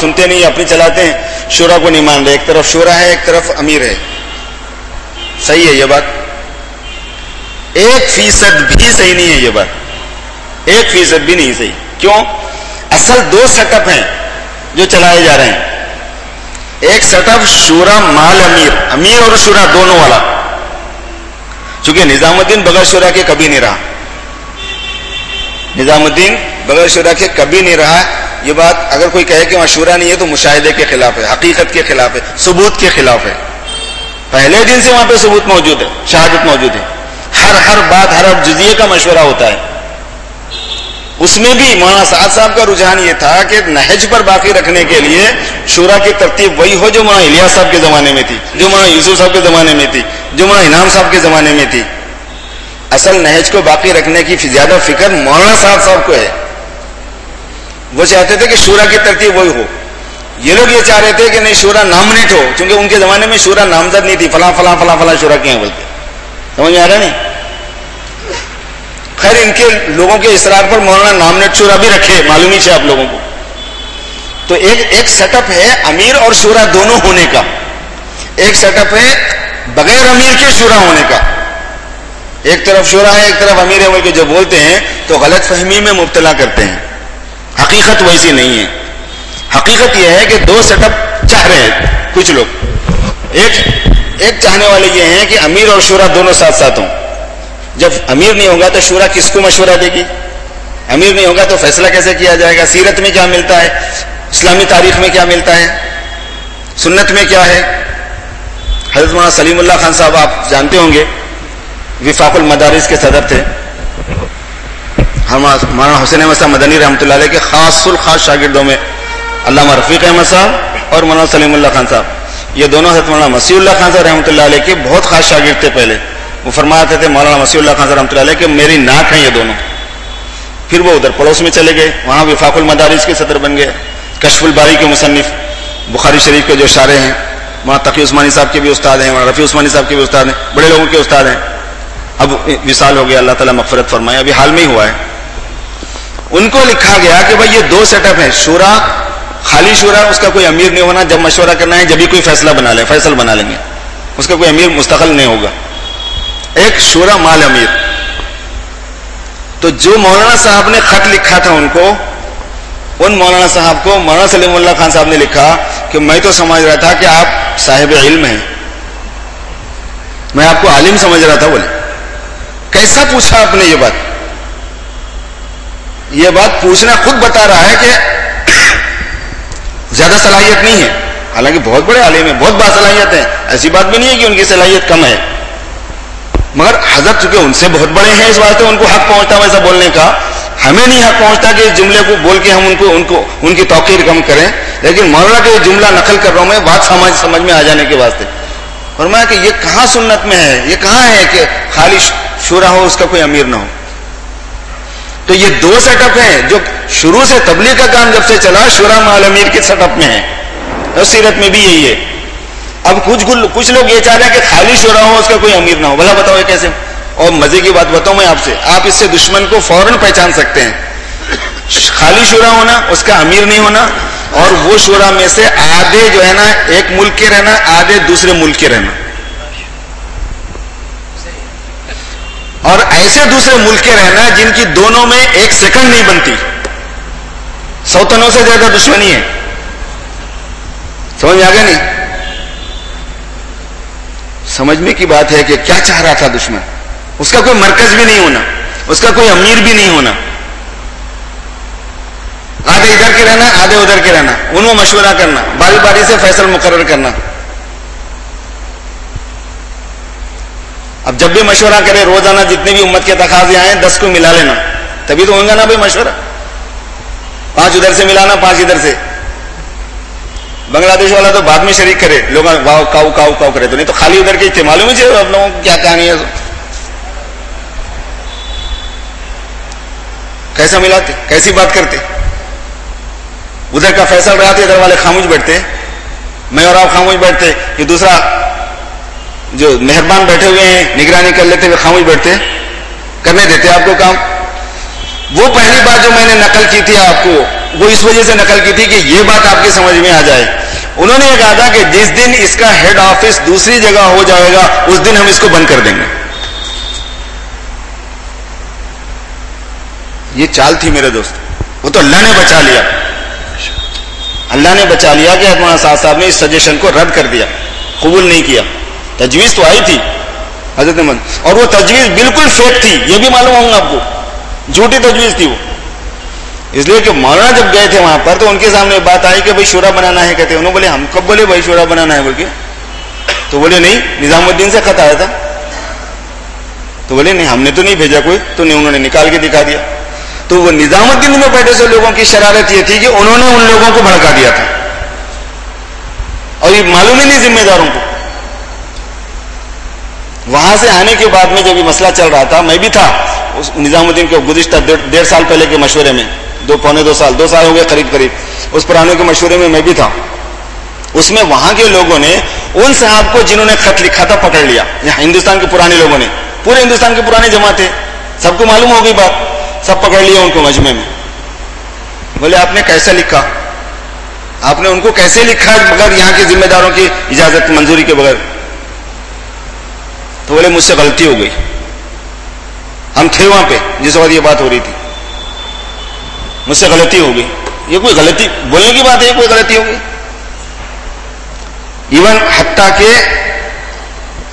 सुनते नहीं, अपनी चलाते हैं। शोरा को नहीं मान रहे, एक तरफ़ शोरा है, एक तरफ़ अमीर है। सही है ये बात? एक फ़ीसद भी सही नहीं है ये बात। एक फ़ीसद भी नहीं सही। क्यों? असल दो सेटअप हैं जो चलाए जा रहे हैं। एक सेटअप शूरा, माल, अमीर। अमीर और शूरा दोनों वाला। चूँकि निजामुद्दीन बगैर शूरा के कभी नहीं रहा। निजामुद्दीन बगैर शूरा के कभी नहीं रहा। ये बात अगर कोई कहे कि वहाँ शूरा नहीं है तो मुशाहिदे के खिलाफ है, हकीकत के खिलाफ है, सबूत के खिलाफ है। पहले दिन से वहाँ पे सबूत मौजूद है, शहादत मौजूद है। हर हर बात, हर हर जुजिए का मशवरा होता है। उसमें भी मौलाना साद साहब का रुझान ये था कि नहज पर बाकी रखने के लिए शूरा की तरतीब वही हो जो मौलाना इलिया साहब के जमाने में थी, जो मौलाना यूसुफ साहब के जमाने में थी, जो मौलाना इनाम साहब के जमाने में थी। असल नहज को बाकी रखने की ज़्यादा फ़िक्र मौलाना साहब साहब को है। वो चाहते थे कि शूरा की तरतीब वही हो। ये लोग ये चाह रहे थे कि नहीं, शूरा नामनेट हो, क्योंकि उनके जमाने में शूरा नामजद नहीं थी। फला फला फला फला शूरा क्या बोलते? समझ में आ रहा नहीं? खैर, इनके लोगों के इसरार पर मौलाना नामनेट शूरा भी रखे, मालूम ही आप लोगों को। तो एक एक सेटअप है अमीर और शूरा दोनों होने का। एक सेटअप है बगैर अमीर के शूरा होने का। एक तरफ़ शूरा है, एक तरफ़ अमीर है बोल के जो बोलते हैं तो गलत फहमी में मुबतला करते हैं। हकीकत वैसी नहीं है। हकीकत यह है कि दो सेटअप चाह रहे हैं, कुछ लोग। एक एक चाहने वाले ये हैं कि अमीर और शूरा दोनों साथ साथ हों। जब अमीर नहीं होगा तो शूरा किसको मशवरा देगी? अमीर नहीं होगा तो फैसला कैसे किया जाएगा? सीरत में क्या मिलता है? इस्लामी तारीख में क्या मिलता है? सुन्नत में क्या है? हज़रत मौलाना सलीमुल्लाह खान साहब, आप जानते होंगे, विफाकुल मदारिस के सदर थे। हम मौलाना हुसैन अहमद साहब मदनी रहमत के खासुल खास शागिर्दों में अल्लाह रफ़ीक अहमद साहब और मौलाना सलीमुल्लाह खान साहब, ये दोनों हज़रत मौलाना मसीउल्लाह खान साहब रहमत के बहुत खास शागिर्द थे पहले। वो फरमाते थे, मौलाना मसीउल्लाह खान साहब रहमत कि मेरी नाक है ये दोनों। फिर वो उधर पड़ोस में चले गए। वहाँ विफाकुल मदारिस के सदर बन गए, कशफुल बारी के मुसनफ़ बुखारी शरीफ के जो शारे हैं। वहाँ तकी उस्मानी साहब के भी उस्ताद हैं, वहाँ रफ़ी उस्मानी साहब के भी उस्ताद हैं, बड़े लोगों के उस्ताद हैं। अब विशाल हो गया, अल्लाह ताला मफफरत फरमाए। अभी हाल में ही हुआ है। उनको लिखा गया कि भाई ये दो सेटअप है, शूरा, खाली शूरा, उसका कोई अमीर नहीं होना, जब मशवरा करना है, जब भी कोई फैसला बना ले, फैसल बना लेंगे। उसका कोई अमीर मुस्तकल नहीं होगा। एक शूरा माल अमीर। तो जो मौलाना साहब ने खत लिखा था उनको, उन मौलाना साहब को मौलाना सलीमुल्लाह खान साहब ने लिखा कि मैं तो समझ रहा था कि आप साहिब इल्म हैं। मैं आपको आलिम समझ रहा था बोले। कैसा पूछा आपने ये बात? ये बात पूछना खुद बता रहा है कि ज़्यादा सलाहियत नहीं है। हालाँकि बहुत बड़े आलिम है, बहुत बासलाहियत है। ऐसी बात भी नहीं है कि उनकी सलाहियत कम है। मगर हज़रत चूँकि उनसे बहुत बड़े हैं इस वास्ते उनको हक पहुँचता वैसा बोलने का, हमें नहीं हक पहुँचता कि इस जुमले को बोल के हम उनको उनको, उनकी तोकीर कम करें। लेकिन मौलाना के जुमला नकल कर रहा हूँ मैं, बात समझ समझ में आ जाने के वास्ते। फरमाया कि ये कहाँ सुन्नत में है? ये कहाँ है कि खाली शुरा हो, उसका कोई अमीर ना हो? तो ये दो सेटअप हैं, जो शुरू से तबलीग का काम जब से चला शुरा माल अमीर के सेटअप में है। तो सीरत में भी यही है। अब कुछ कुछ लोग ये चाह रहे हैं कि खाली शुरा हो, उसका कोई अमीर ना हो। भला बताओ कैसे? और मज़े की बात बताऊँ मैं आपसे। आप इससे दुश्मन को फ़ौरन पहचान सकते हैं। खाली शुरा होना, उसका अमीर नहीं होना, और वो शुरा में से आधे जो है ना, एक मुल्क के रहना, आधे दूसरे मुल्क के रहना। और ऐसे दूसरे मुल्क के रहना जिनकी दोनों में एक सेकंड नहीं बनती। सौतनों से ज़्यादा दुश्मनी है। समझ में आ गया नहीं? समझने की बात है कि क्या चाह रहा था दुश्मन? उसका कोई मरकज भी नहीं होना, उसका कोई अमीर भी नहीं होना। आधे इधर के रहना, आधे उधर के रहना, उनमें मशवरा करना बारी बारी से फैसल मुकर करना। अब जब भी मशवरा करे, रोज़ाना जितने भी उम्मत के तकाजे आए, दस को मिला लेना। तभी तो होगा ना भाई मशवरा। पाँच उधर से मिलाना, पाँच इधर से। बांग्लादेश वाला तो बाद में शरीक करे। लोग काऊ काऊ काऊ करे। तो नहीं तो खाली उधर के थे। मालूम ही आप लोगों को क्या कहानी है? कैसा मिलाते? कैसी बात करते? उधर का फैसल रहा इधर वाले खामोश बैठते। मैं और आप खामोश बैठते ये दूसरा जो मेहरबान बैठे हुए हैं, निगरानी कर लेते हुए खामोश बैठते करने देते आपको काम। वो पहली बात जो मैंने नकल की थी आपको, वो इस वजह से नकल की थी कि ये बात आपकी समझ में आ जाए। उन्होंने ये कहा था कि जिस दिन इसका हेड ऑफ़िस दूसरी जगह हो जाएगा, उस दिन हम इसको बंद कर देंगे। ये चाल थी मेरे दोस्त। वो तो अल्लाह ने बचा लिया। अल्लाह ने बचा लिया कि साहब साहब ने इस सजेशन को रद्द कर दिया, कबूल नहीं किया। तजवीज तो आई थी। हज़रत मन और वो तजवीज बिल्कुल फेक थी, ये भी मालूम होगा आपको। झूठी तजवीज थी वो। इसलिए कि मौलाना जब गए थे वहाँ पर तो उनके सामने बात आई कि भाई शोरा बनाना है, कहते उन्होंने बोले, हम कब बोले भाई शोरा बनाना है? बोल के तो बोले, नहीं, निजामुद्दीन से खत आया था। तो बोले, नहीं, हमने तो नहीं भेजा कोई तो नहीं, उन्होंने निकाल के दिखा दिया। तो वो निजामुद्दीन में बैठे से लोगों की शरारत ये थी कि उन्होंने उन लोगों को भड़का दिया था। और ये मालूम ही नहीं जिम्मेदारों को। वहाँ से आने के बाद में जब ये मसला चल रहा था, मैं भी था उस निजामुद्दीन के गुजशत डेढ़ साल पहले के मशवरे में। दो, पौने दो साल दो साल हो गए करीब करीब। उस पुराने के मशवरे में मैं भी था। उसमें वहाँ के लोगों ने, उन साहब को जिन्होंने खत लिखा था, पकड़ लिया। हिंदुस्तान के पुराने लोगों ने। पूरे हिंदुस्तान के पुराने जमा थे सबको मालूम हो गई बात। सब पकड़ लिया उनको मजमे में। बोले, आपने कैसे लिखा? आपने उनको कैसे लिखा बगैर यहाँ के जिम्मेदारों की इजाज़त मंजूरी के बगैर? तो बोले, मुझसे गलती हो गई। हम थे वहाँ पे, जिस वक्त ये बात हो रही थी। मुझसे गलती हो गई। ये कोई गलती, बोलने की बात है कोई गलती हो गई? इवन हत्ता के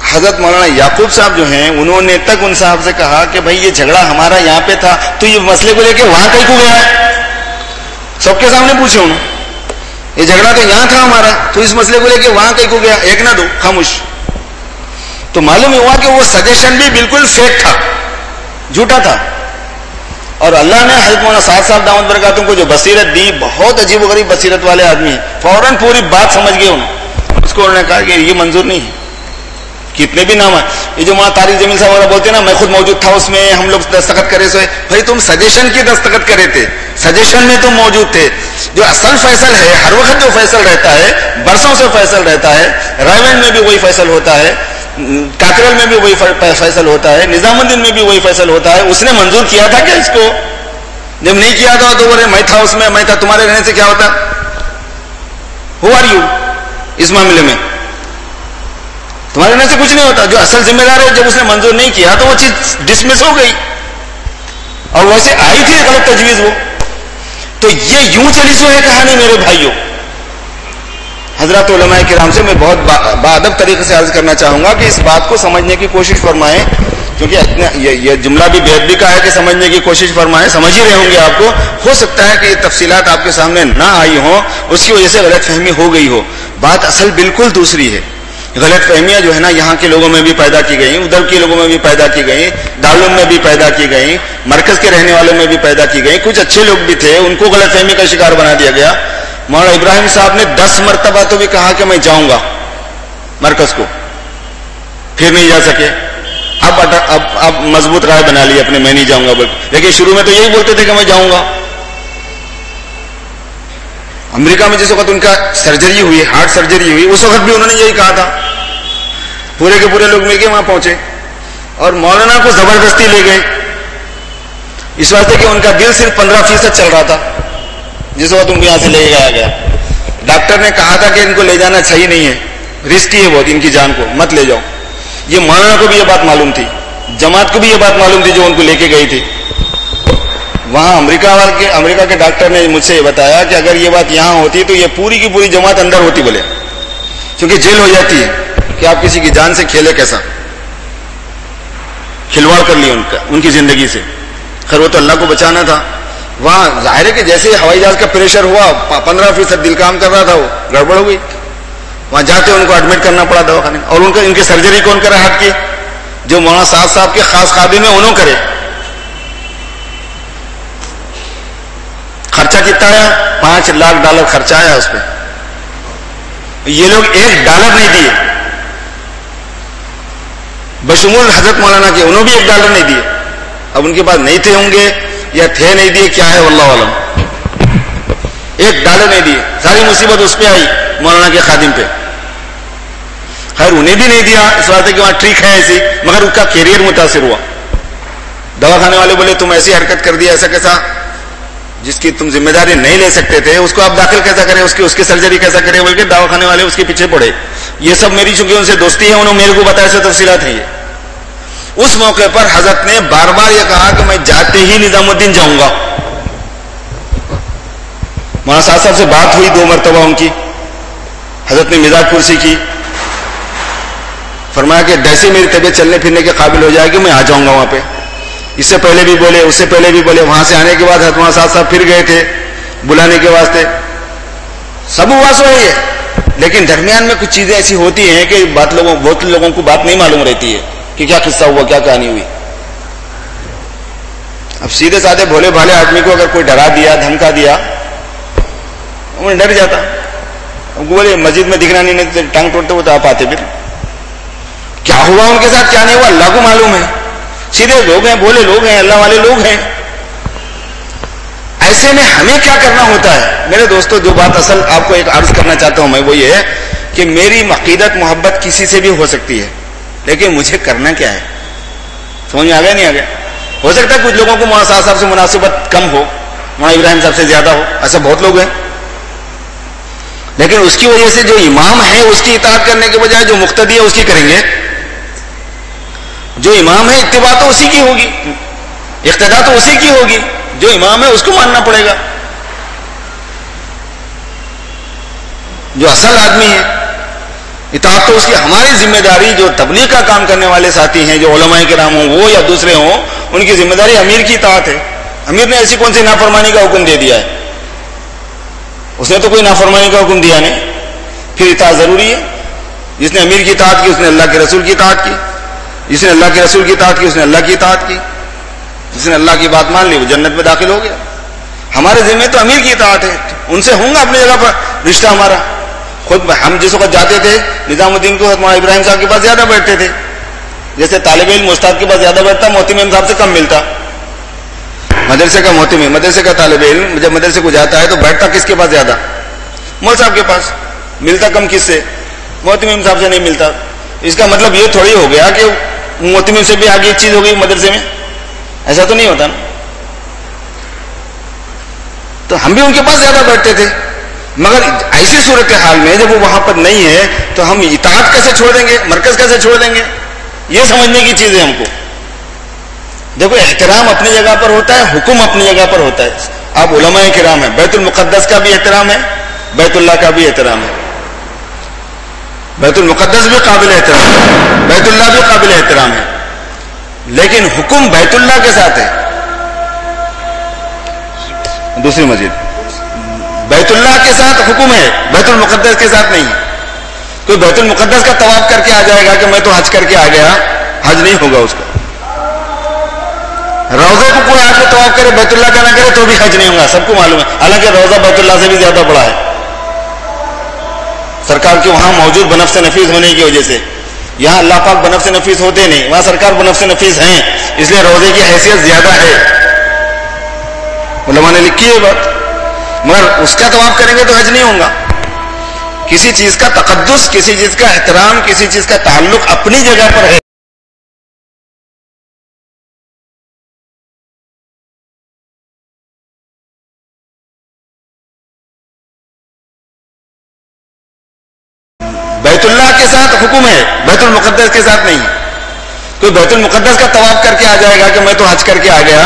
हज़रत मौलाना याकूब साहब जो हैं, उन्होंने तक उन साहब से कहा कि, भाई, ये झगड़ा हमारा यहाँ पे था तो ये मसले को लेके वहाँ कहीं को गया है? सबके सामने पूछे उन्होंने। ये झगड़ा तो यहाँ था हमारा तो इस मसले को लेके वहाँ कहीं को गया? एक ना दो, खामुश। तो मालूम हुआ कि वो सजेशन भी बिल्कुल फेक था। झूठा था। और अल्लाह ने हज़रत मौलाना साहब साहब दामद बरकातों को जो बसीरत दी, बहुत अजीब गरीब बसीरत वाले आदमी है। फ़ौरन पूरी बात समझ गए उसको उन्होंने कहा कि ये मंजूर नहीं है कितने भी नाम है। ये जो वहाँ तारिक जमील साहब वाला बोलते हैं ना, मैं खुद मौजूद था उसमें, हम लोग दस्तखत करे सो भाई, तुम सजेशन की दस्तखत करे थे। सजेशन में तुम मौजूद थे। जो असल फैसल है, हर वक्त जो फैसल रहता है, बरसों से फैसल रहता है रायवेंड में भी वही फैसल होता है। काकरल में भी वही फैसल होता है, निजामुद्दीन में भी वही फैसल होता है। उसने मंजूर किया था क्या इसको? जब नहीं किया था तो बोले, मैं था उसमें, मैं था, तुम्हारे रहने से क्या होता? हु आर यू इस मामले में। तुम्हारे रहने से कुछ नहीं होता। जो असल जिम्मेदार है, जब उसने मंजूर नहीं किया तो वो चीज़ डिसमिस हो गई। और वैसे आई थी गलत तजवीज वो। तो ये यूँ चली सो है कहानी मेरे भाइयों। हज़रत कराम से मैं बहुत बादब तरीके से अर्ज़ करना चाहूँगा कि इस बात को समझने की कोशिश फरमाएँ क्योंकि ये, ये जुमला भी बेहद का है कि समझने की कोशिश फरमाएँ समझ ही रहे होंगे आपको। हो सकता है कि ये तफसीलात आपके सामने ना आई हो उसकी वजह से गलत फहमी हो गई हो। बात असल बिल्कुल दूसरी है। गलत फहमियाँ जो है ना यहाँ के लोगों में भी पैदा की गई उधर के लोगों में भी पैदा की गई दारुल में भी पैदा की गई मरकज के रहने वालों में भी पैदा की गई। कुछ अच्छे लोग भी थे उनको गलत फहमी का शिकार बना दिया गया। मौलाना इब्राहिम साहब ने दस मरतबा तो भी कहा कि मैं जाऊँगा मरकज को। फिर नहीं जा सके। अब अब अब मज़बूत राय बना ली अपने, मैं नहीं जाऊँगा बोल। लेकिन शुरू में तो यही बोलते थे कि मैं जाऊँगा। अमेरिका में जिस वक्त उनका सर्जरी हुई, हार्ट सर्जरी हुई, उस वक्त भी उन्होंने यही कहा था। पूरे के पूरे लोग मिलके वहाँ पहुँचे और मौलाना को ज़बरदस्ती ले गए। इस वास्ते कि उनका दिल सिर्फ़ पंद्रह फ़ीसद चल रहा था। जिस वक्त उनको यहाँ से ले गया गया। डॉक्टर ने कहा था कि इनको ले जाना सही नहीं है। रिस्की है बहुत इनकी जान को। मत ले जाओ। ये मौलाना को भी ये बात मालूम थी। जमात को भी ये बात मालूम थी जो उनको लेके गई थी। वहाँ अमेरिका वाले के अमेरिका के डॉक्टर ने मुझसे बताया कि अगर ये बात यहाँ होती तो ये पूरी की पूरी जमात अंदर होती बोले। क्योंकि जेल हो जाती है। कि आप किसी की जान से खेले कैसा? खिलवाड़ कर लिया उनका उनकी ज़िंदगी से। खैर वो तो अल्लाह को बचाना था। वहाँ ज़ाहिर है कि जैसे हवाई जहाज़ का प्रेशर हुआ पंद्रह फ़ीसद दिल काम कर रहा था, वो गड़बड़ हो गई। वहाँ जाते उनको एडमिट करना पड़ा दवाखाने और उनका, इनकी सर्जरी कौन करे हाथ की? जो मौलाना साहब साहब के खास खादे में उन्होंने करे। खर्चा कितना आया? पाँच लाख डॉलर खर्चा आया उस पर ये लोग एक डॉलर नहीं दिए। बशमूल हज़रत मौलाना के, उन्होंने भी एक डॉलर नहीं दिए। अब उनके पास नहीं थे होंगे। या थे नहीं दिए, क्या है वल्लाह वालम एक डॉलर नहीं दिए, सारी मुसीबत उस पर आई मौलाना के खादिम पे। खैर, उन्हें भी नहीं दिया, इस बात कि वहाँ ट्रिक है ऐसी, मगर उसका कैरियर मुतासर हुआ। दवा खाने वाले बोले, तुम ऐसी हरकत कर दिया ऐसा कैसा? जिसकी तुम ज़िम्मेदारी नहीं ले सकते थे, उसको आप दाखिल कैसा करें, उसकी उसकी सर्जरी कैसा करें बोल के दवा खाने वाले उसके पीछे पड़े। ये सब मेरी चूँकि उनसे दोस्ती है, उन्होंने मेरे को बताया से तफसीलात है ये। उस मौके पर हज़रत ने बार बार यह कहा कि मैं जाते ही निजामुद्दीन जाऊँगा। मौलाना साहब से बात हुई दो मरतबा उनकी। हज़रत ने मिजाज कुर्सी की। फरमाया कि जैसे मेरी तबीयत चलने फिरने के काबिल हो जाएगी, मैं आ जाऊँगा वहाँ पे। इससे पहले भी बोले, उससे पहले भी बोले। वहाँ से आने के बाद हजमा साहब साहब फिर गए थे, बुलाने के वास्ते। सब हुआ सो है लेकिन दरमियान में कुछ चीज़ें ऐसी होती हैं कि बात लोगों बहुत लोगों को बात नहीं मालूम रहती है। कि क्या किस्सा हुआ, क्या कहानी हुई? अब सीधे साधे भोले भाले आदमी को अगर कोई डरा दिया, धमका दिया वो डर जाता। बोले, मस्जिद में दिखना नहीं टांग तोड़ते वो तो आप आते फिर। क्या हुआ उनके साथ, क्या नहीं हुआ? को मालूम है। सीधे लोग हैं, भोले लोग हैं, अल्लाह वाले लोग हैं। ऐसे में हमें क्या करना होता है? मेरे दोस्तों जो बात असल आपको एक अर्ज़ करना चाहता हूँ मैं, वो ये है कि मेरी मकीदत, मोहब्बत किसी से भी हो सकती है। लेकिन मुझे करना क्या है? समझ में आ गया नहीं आ गया? हो सकता है कुछ लोगों को मोहसा साहब से मुनासिबत कम हो मोना इब्राहिम साहब से ज़्यादा हो, ऐसा बहुत लोग हैं। लेकिन उसकी वजह से जो इमाम है, उसकी इतात करने के बजाय जो मुख्तदी है, उसकी करेंगे। जो इमाम है इतबा तो उसी की होगी। इख्तदा तो उसी की होगी। जो इमाम है, उसको मानना पड़ेगा। जो असल आदमी है इतात तो उसकी हमारी ज़िम्मेदारी जो तबलीग का काम करने वाले साथी हैं, जो ओलमाए के नाम हो, वो या दूसरे हों, उनकी ज़िम्मेदारी अमीर की इतात है। अमीर ने ऐसी कौन सी नाफरमानी का हुक्म दे दिया है? उसने तो कोई नाफरमानी का हुक्म दिया नहीं। फिर इतात ज़रूरी है। जिसने अमीर की इतात की, उसने अल्लाह के रसूल की इतात की। जिसने अल्लाह के रसूल की इतात की, उसने अल्लाह की इतात की। जिसने अल्लाह की बात मान ली, वो जन्नत में दाखिल हो गया। हमारे जिम्मे तो अमीर की इतात है। उनसे होंगे अपनी जगह पर रिश्ता हमारा। खुद हम जिस वक्त जाते थे, निजामुद्दीन को इब्राहिम साहब के पास ज़्यादा बैठते थे। जैसे तालब इल्म उस्ताद के पास ज़्यादा बैठता मोहतिम साहब से कम मिलता। मदरसे का मोहतिम मदरसे का तालब इल्म, जब मदरसे को जाता है तो बैठता किसके पास ज़्यादा? मोल साहब के पास। मिलता कम किससे? मोहतिम साहब से नहीं मिलता। इसका मतलब ये थोड़ी हो गया कि मोहतिम से भी आगे एक चीज़ हो गई मदरसे में। ऐसा तो नहीं होता ना। तो हम भी उनके पास ज़्यादा बैठते थे। मगर ऐसी सूरत हाल में जब वो वहाँ पर नहीं है तो हम इतात कैसे छोड़ देंगे? मरकज कैसे छोड़ देंगे? ये समझने की चीज़ है हमको। देखो, एहतराम अपनी जगह पर होता है, हुक्म अपनी जगह पर होता है। आप उलमा कराम है, बैतुल मुकद्दस का भी एहतराम है, बैतुल्लाह का भी एहतराम है। बैतुल मुकद्दस भी काबिल एहतराम है, बैतुल्लाह भी काबिल एहतराम है। लेकिन हुक्म बैतुल्ला के साथ है। दूसरी मस्जिद। बैतुल्लाह के साथ हुक्म है, बैतुल मुकद्दस के साथ नहीं। कोई बैतुल मुकद्दस का तवाफ करके आ जाएगा कि मैं तो हज करके आ गया, हज नहीं होगा उसका। रोजा को कोई आके तवाफ करे बैतुल्ला का ना करे तो भी हज नहीं होगा, सबको मालूम है। हालाँकि रोजा बैतुल्ला से भी ज़्यादा बड़ा है। सरकार के वहाँ मौजूद बनफ से नफीस होने की वजह से। यहाँ अल्लाह पाक बनफ से नफीस होते नहीं, वहाँ सरकार बनफ से नफीस है, इसलिए रोज़े की हैसियत ज़्यादा है। उलमा ने लिखी है बात। मगर उसका तो आप करेंगे तो हज नहीं होगा। किसी चीज़ का तकदस किसी चीज़ का एहतराम, किसी चीज़ का ताल्लुक अपनी जगह पर है। बैतुल्लाह के साथ हुक्म है, बैतुल मुकद्दस के साथ नहीं। कोई बैतुल मुकद्दस का तवाब करके आ जाएगा कि मैं तो हज करके आ गया,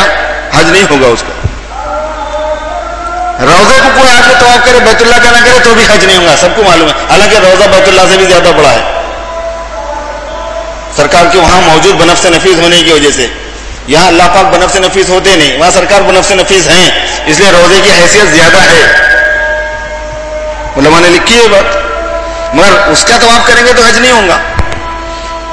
हज नहीं होगा उसका। रोज़े को कोई आके तवाफ करे बैतुल्ला का ना करे तो भी हज नहीं होगा, सबको मालूम है। हालाँकि रोजा बैतुल्ला से भी ज़्यादा बड़ा है। सरकार के वहाँ मौजूद बनफ से नफीस होने की वजह से। यहाँ अल्लाह पाक बनफ से नफीस होते नहीं, वहाँ सरकार बनफ से नफीस है, इसलिए रोज़े की हैसियत ज़्यादा है। उलमा ने लिखी है बात। मगर उसका तो आप करेंगे तो हज नहीं होगा।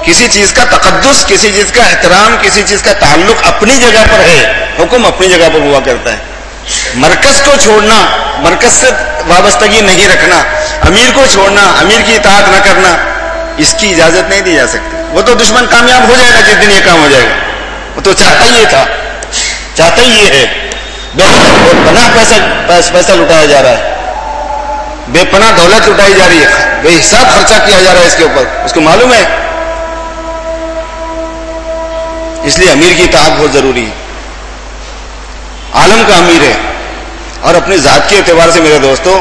किसी चीज़ का तकदस किसी चीज़ का एहतराम, किसी चीज़ का ताल्लुक अपनी जगह पर है। हुक्म अपनी जगह पर हुआ करता है। मरकज को छोड़ना, मरकज से वाबस्तगी नहीं रखना, अमीर को छोड़ना, अमीर की इतात न करना, इसकी इजाज़त नहीं दी जा सकती। वो तो दुश्मन कामयाब हो जाएगा जिस दिन ये काम हो जाएगा। वो तो चाहता ही था। चाहता ही ये है। बना पैसा पैसा लुटाया जा रहा है। बेपना दौलत लुटाई जा रही है। बेहिसाब खर्चा किया जा रहा है इसके ऊपर। उसको मालूम है? इसलिए अमीर की इतात बहुत ज़रूरी है। आलम का अमीर है। और अपने जात के एतबार से मेरे दोस्तों,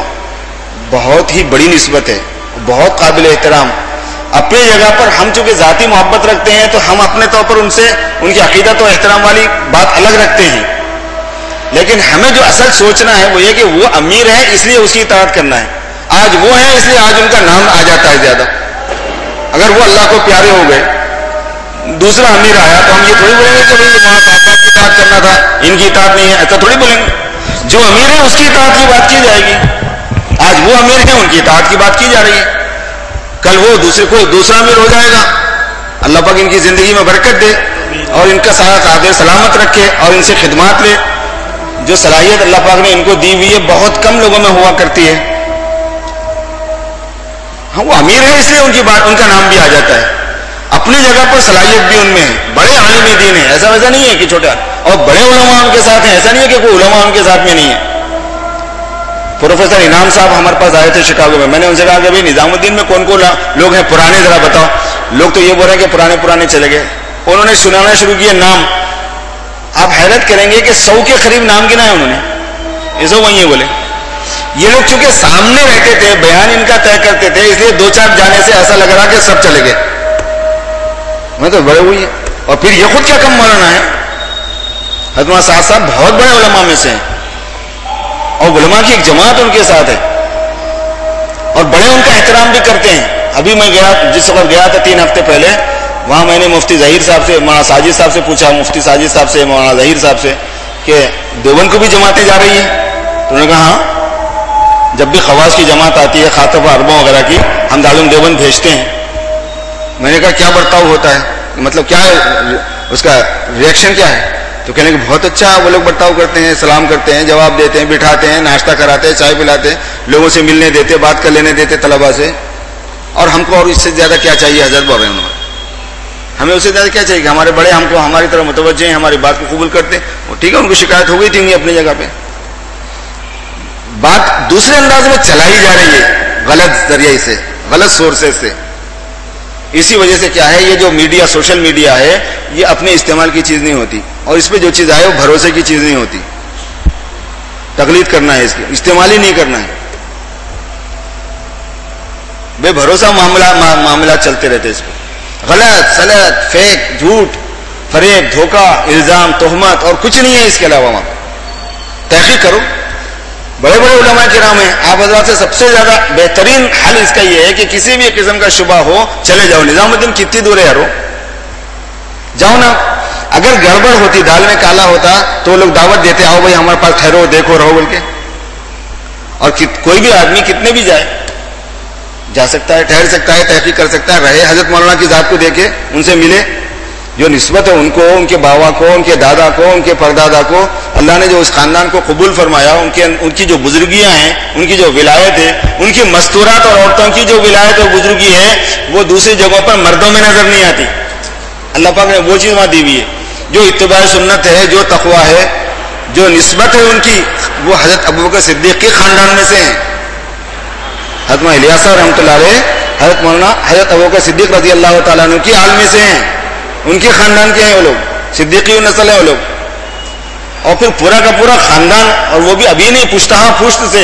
बहुत ही बड़ी नस्बत है, बहुत काबिल एहतराम। अपनी जगह पर हम चूँकि जाति मोहब्बत रखते हैं तो हम अपने तौर पर उनसे, उनकी अकीदत और एहतराम वाली बात अलग रखते हैं। लेकिन हमें जो असल सोचना है, वो ये कि वो अमीर है, इसलिए उसकी इतात करना है। आज वो है, इसलिए आज उनका नाम आ जाता है ज़्यादा। अगर वो अल्लाह को प्यारे हो गए, दूसरा अमीर आया तो हम ये थोड़ी बोलेंगे कि भाई वहाँ की इतात करना था, इनकी इतात नहीं है ऐसा थोड़ी बोलेंगे। जो अमीर है, उसकी इतात की बात की जाएगी। आज वो अमीर है, उनकी इतात की बात की जा रही है। कल वो दूसरे कोई दूसरा अमीर हो जाएगा। अल्लाह पाक इनकी ज़िंदगी में बरकत दे और इनका सारा काबिल सलामत रखे और इनसे खिदमात ले। जो सलाहियत अल्लाह पाक ने इनको दी हुई है, बहुत कम लोगों में हुआ करती है। हाँ वो अमीर है, इसलिए उनकी बात, उनका नाम भी आ जाता है। अपनी जगह पर सलाहियत भी उनमें है। बड़े आलिम दीन है। ऐसा वैसा नहीं है कि छोटा और बड़े उलमा उनके साथ हैं। ऐसा नहीं है कि कोई उलमा उनके साथ में नहीं है। प्रोफेसर इनाम साहब हमारे पास आए थे शिकागो में। मैंने उनसे कहा कि भाई, निजामुद्दीन में कौन कौन लोग हैं? पुराने जरा बताओ। लोग तो ये बोल रहे हैं कि पुराने पुराने चले गए। उन्होंने सुनाना शुरू किया नाम। आप हैरत करेंगे कि सौ के करीब नाम गिना है उन्होंने। सब वही बोले। ये लोग चूँकि सामने रहते थे, बयान इनका तय करते थे, इसलिए दो चार जाने से ऐसा लग रहा कि सब चले गए। मैं तो बड़े हुई है। और फिर ये खुद क्या कम मौलाना है? हजमा साहब साहब बहुत बड़े उलमा में से हैं। और उलमा की एक जमात उनके साथ है। और बड़े उनका एहतराम भी करते हैं। अभी मैं गया, जिस वक्त गया था तीन हफ़्ते पहले, वहाँ मैंने मुफ्ती जहीर साहब से, मौलाना साजिद साहब से पूछा, मुफ्ती साजिद साहब से, मौलाना जहीर साहब से, कि देवबंद को भी जमातें जा रही हैं? तो उन्होंने कहा हाँ। जब भी खवास की जमात आती है खातब अरबों वगैरह की, हम दारुल देवबंद भेजते हैं। मैंने कहा, क्या बर्ताव होता है? मतलब क्या है उसका रिएक्शन क्या है? तो कहने के बहुत अच्छा वो लोग बर्ताव करते हैं, सलाम करते हैं, जवाब देते हैं, बिठाते हैं, नाश्ता कराते हैं, चाय पिलाते हैं, लोगों से मिलने देते, बात कर लेने देते तलबा से। और हमको और इससे ज़्यादा क्या चाहिए, हज़रत बोल रहे हैं हमें उससे ज़्यादा क्या चाहिए कि हमारे बड़े हमको हमारी तरह मुतवजे हैं, हमारी बात को कबूल करते हैं। ठीक है, उनको शिकायत हो गई थी अपनी जगह पे। बात दूसरे अंदाज में चलाई जा रही है, गलत ज़रिए से, गलत सोर्सेज से। इसी वजह से क्या है, ये जो मीडिया, सोशल मीडिया है, ये अपने इस्तेमाल की चीज़ नहीं होती। और इसमें जो चीज़ आए वो भरोसे की चीज़ नहीं होती। तकलीफ़ करना है इसकी इस्तेमाल ही नहीं करना है। बेभरोसा मामला मा, मामला चलते रहते इस पर गलत सलत फेक झूठ फरेब धोखा इल्ज़ाम तोहमत और कुछ नहीं है इसके अलावा वहाँ। तहकीक करो। बड़े बड़े उलमा के नाम है आप हजरात से सबसे ज़्यादा बेहतरीन हल इसका यह है कि किसी भी किस्म का शुबा हो चले जाओ। निजामुद्दीन कितनी दूर है यारो? जाओ ना। अगर गड़बड़ होती, दाल में काला होता तो लोग दावत देते, आओ भाई, हमारे पास ठहरो, देखो, रहो बोल के और कोई भी आदमी, कितने भी जाए, जा सकता है, ठहर सकता है तहकीक कर सकता है, रहे, हज़रत मौलाना की जात को देखे, उनसे मिले, जो नस्बत है उनको, उनके बाबा को, उनके दादा को, उनके परदादा को, अल्लाह ने जो उस खानदान को कबूल फरमाया, उनके, उनकी जो बुजुर्गियाँ हैं, उनकी जो विलायत है, उनकी मस्तूरात और औरतों की जो विलायत और बुजुर्गी है, वो दूसरी जगहों पर मर्दों में नज़र नहीं आती। अल्लाह पाक ने वो चीज़ वहाँ दी हुई है। जो इतबा सुन्नत है, जो तकवा है, जो नस्बत है उनकी, वो हज़रत अबू बकर सिद्दीक के खानदान में से है। हज़रत इलियासा रहमत हज़रत मौलाना हज़रत अबू बकर सिद्दीक रज़ी अल्लाह तु की में से हैं। उनके खानदान के हैं वो लोग, सिद्दीकी नस्ल है वो लोग। और फिर पूरा का पूरा खानदान, और वो भी अभी नहीं पुश्ता पुश्त से।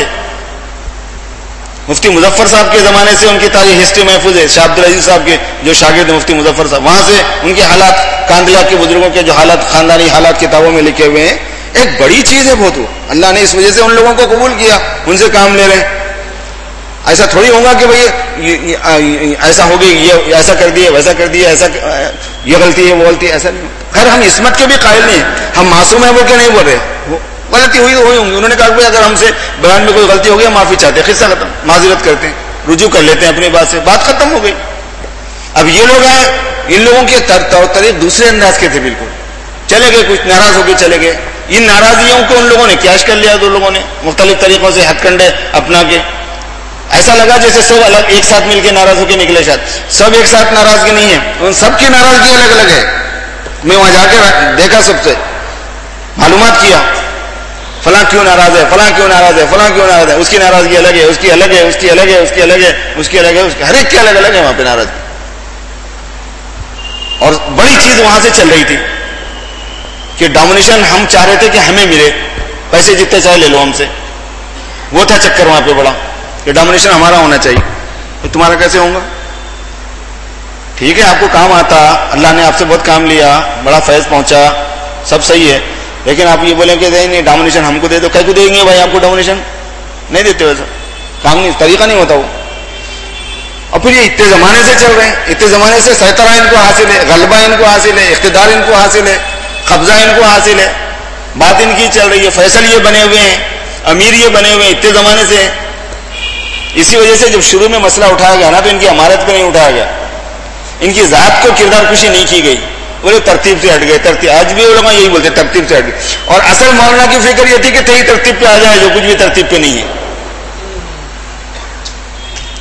मुफ्ती मुजफ्फर साहब के ज़माने से उनकी तारीख हिस्ट्री महफूज है। शाह अब्दुल अज़ीज़ साहब के जो शागिर्द मुफ्ती मुजफ्फर साहब। वहाँ से उनके हालात, कांदला के बुज़ुर्गों के जो हालात, खानदानी हालात किताबों में लिखे हुए हैं। एक बड़ी चीज़ है बहुत। वो अल्लाह ने इस वजह से उन लोगों को कबूल किया, उनसे काम ले रहे ऐसा थोड़ी होगा कि भाई ऐसा हो गई, ये, ऐसा कर दिए वैसा कर दिया, ऐसा ये गलती है, वो गलती है, ऐसा नहीं। खैर, हम इसमत के भी कायल नहीं हम मासूम है, वो क्या नहीं बोल रहे? गलती हुई तो हुई होंगी। उन्होंने कहा भाई अगर हमसे बयान में कोई गलती हो गई माफ़ी चाहते हैं, खिस्सा खत्म, माजरत करते हैं, रुजू कर लेते हैं अपनी बात से, बात खत्म हो गई। अब ये लोग हैं, इन लोगों के तौर तरीक दूसरे अंदाज के थे बिल्कुल। चले गए, कुछ नाराज़ होकर चले गए। इन नाराजियों को उन लोगों ने कैश कर लिया, दो लोगों ने, मुख्तलिफ़ तरीकों से हथकंडे अपना के। ऐसा लगा जैसे सब अलग, एक साथ मिलकर नाराज़ होकर निकले शायद। सब एक साथ नाराज़गी नहीं है, उन सबकी नाराज़गी अलग अलग है। मैं वहाँ जाकर देखा सबसे मालूम किया। फला क्यों नाराज़ है, फला क्यों नाराज़ है, फला क्यों नाराज़ है? उसकी नाराज़गी अलग है, उसकी अलग है, उसकी अलग है, उसकी अलग है, उसकी अलग है, उसकी हर एक की अलग अलग है वहाँ पे नाराज़गी। और बड़ी चीज़ वहाँ से चल रही थी कि डोमिनेशन हम चाह रहे थे कि हमें मिले, पैसे जितने चाहे ले लो हमसे। वो था चक्कर वहाँ पे बड़ा, कि डोमिनेशन हमारा होना चाहिए। तो तुम्हारा कैसे होगा? ठीक है, आपको काम आता, अल्लाह ने आपसे बहुत काम लिया, बड़ा फैज पहुँचा, सब सही है। लेकिन आप ये बोले कि नहीं डोमिनेशन हमको दे दो। कह को देंगे भाई आपको डोमिनेशन नहीं देते वैसा काम नहीं तरीका नहीं होता वो। और फिर ये इतने जमाने से चल रहे हैं। इतने जमाने से सैतरा इनको हासिल है, गलबा इनको हासिल है, इकतदार इनको हासिल है, कब्जा इनको हासिल है। बात इनकी चल रही है। फैसल ये बने हुए हैं, अमीर ये बने हुए हैं, इतने जमाने से। इसी वजह से जब शुरू में मसला उठाया गया ना तो इनकी अमारत पे नहीं उठाया गया। इनकी जात को किरदार खुशी नहीं की गई। बोले, तरतीब से हट गए, तरतीब आज भी लोग यही बोलते तरतीब से हट गए। और असल मौलाना की फ़िक्र ये थी कि तेरी तरतीब पे आ जाए, जो कुछ भी तरतीब पे नहीं है।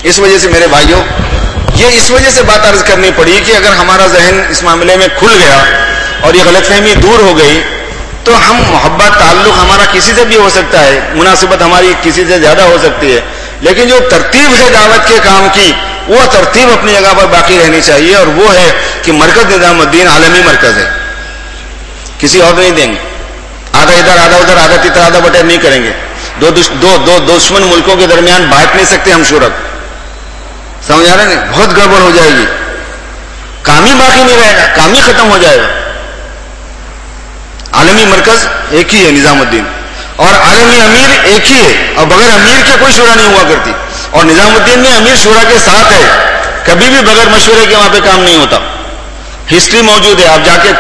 इस वजह से मेरे भाइयों, ये इस वजह से बात अर्ज़ करनी पड़ी कि अगर हमारा जहन इस मामले में खुल गया और ये गलतफहमी दूर हो गई तो हम मोहब्बत, ताल्लुक हमारा किसी से भी हो सकता है, मुनासिबत हमारी किसी से ज़्यादा हो सकती है। लेकिन जो तरतीब है दावत के काम की वो तरतीब अपनी जगह पर बाकी रहनी चाहिए और वो है कि मरकज निजामुद्दीन आलमी मरकज है। किसी और नहीं देंगे। आधा इधर, आधा उधर, आधा तितर, आधा बटेर नहीं करेंगे। दो दो दो दुश्मन मुल्कों के दरमियान बांट नहीं सकते हम शूरत समझ आ रहे नहीं? बहुत गड़बड़ हो जाएगी। काम ही बाकी नहीं रहेगा, काम ही खत्म हो जाएगा। आलमी मरकज एक ही है निजामुद्दीन। और आलमी अमीर एक ही है। और बगैर अमीर के कोई शुरा नहीं हुआ करती। और निजामुद्दीन में अमीर शुरा के साथ है, कभी भी बगैर मशवरे के वहाँ पे काम नहीं होता। हिस्ट्री मौजूद है, आप जाके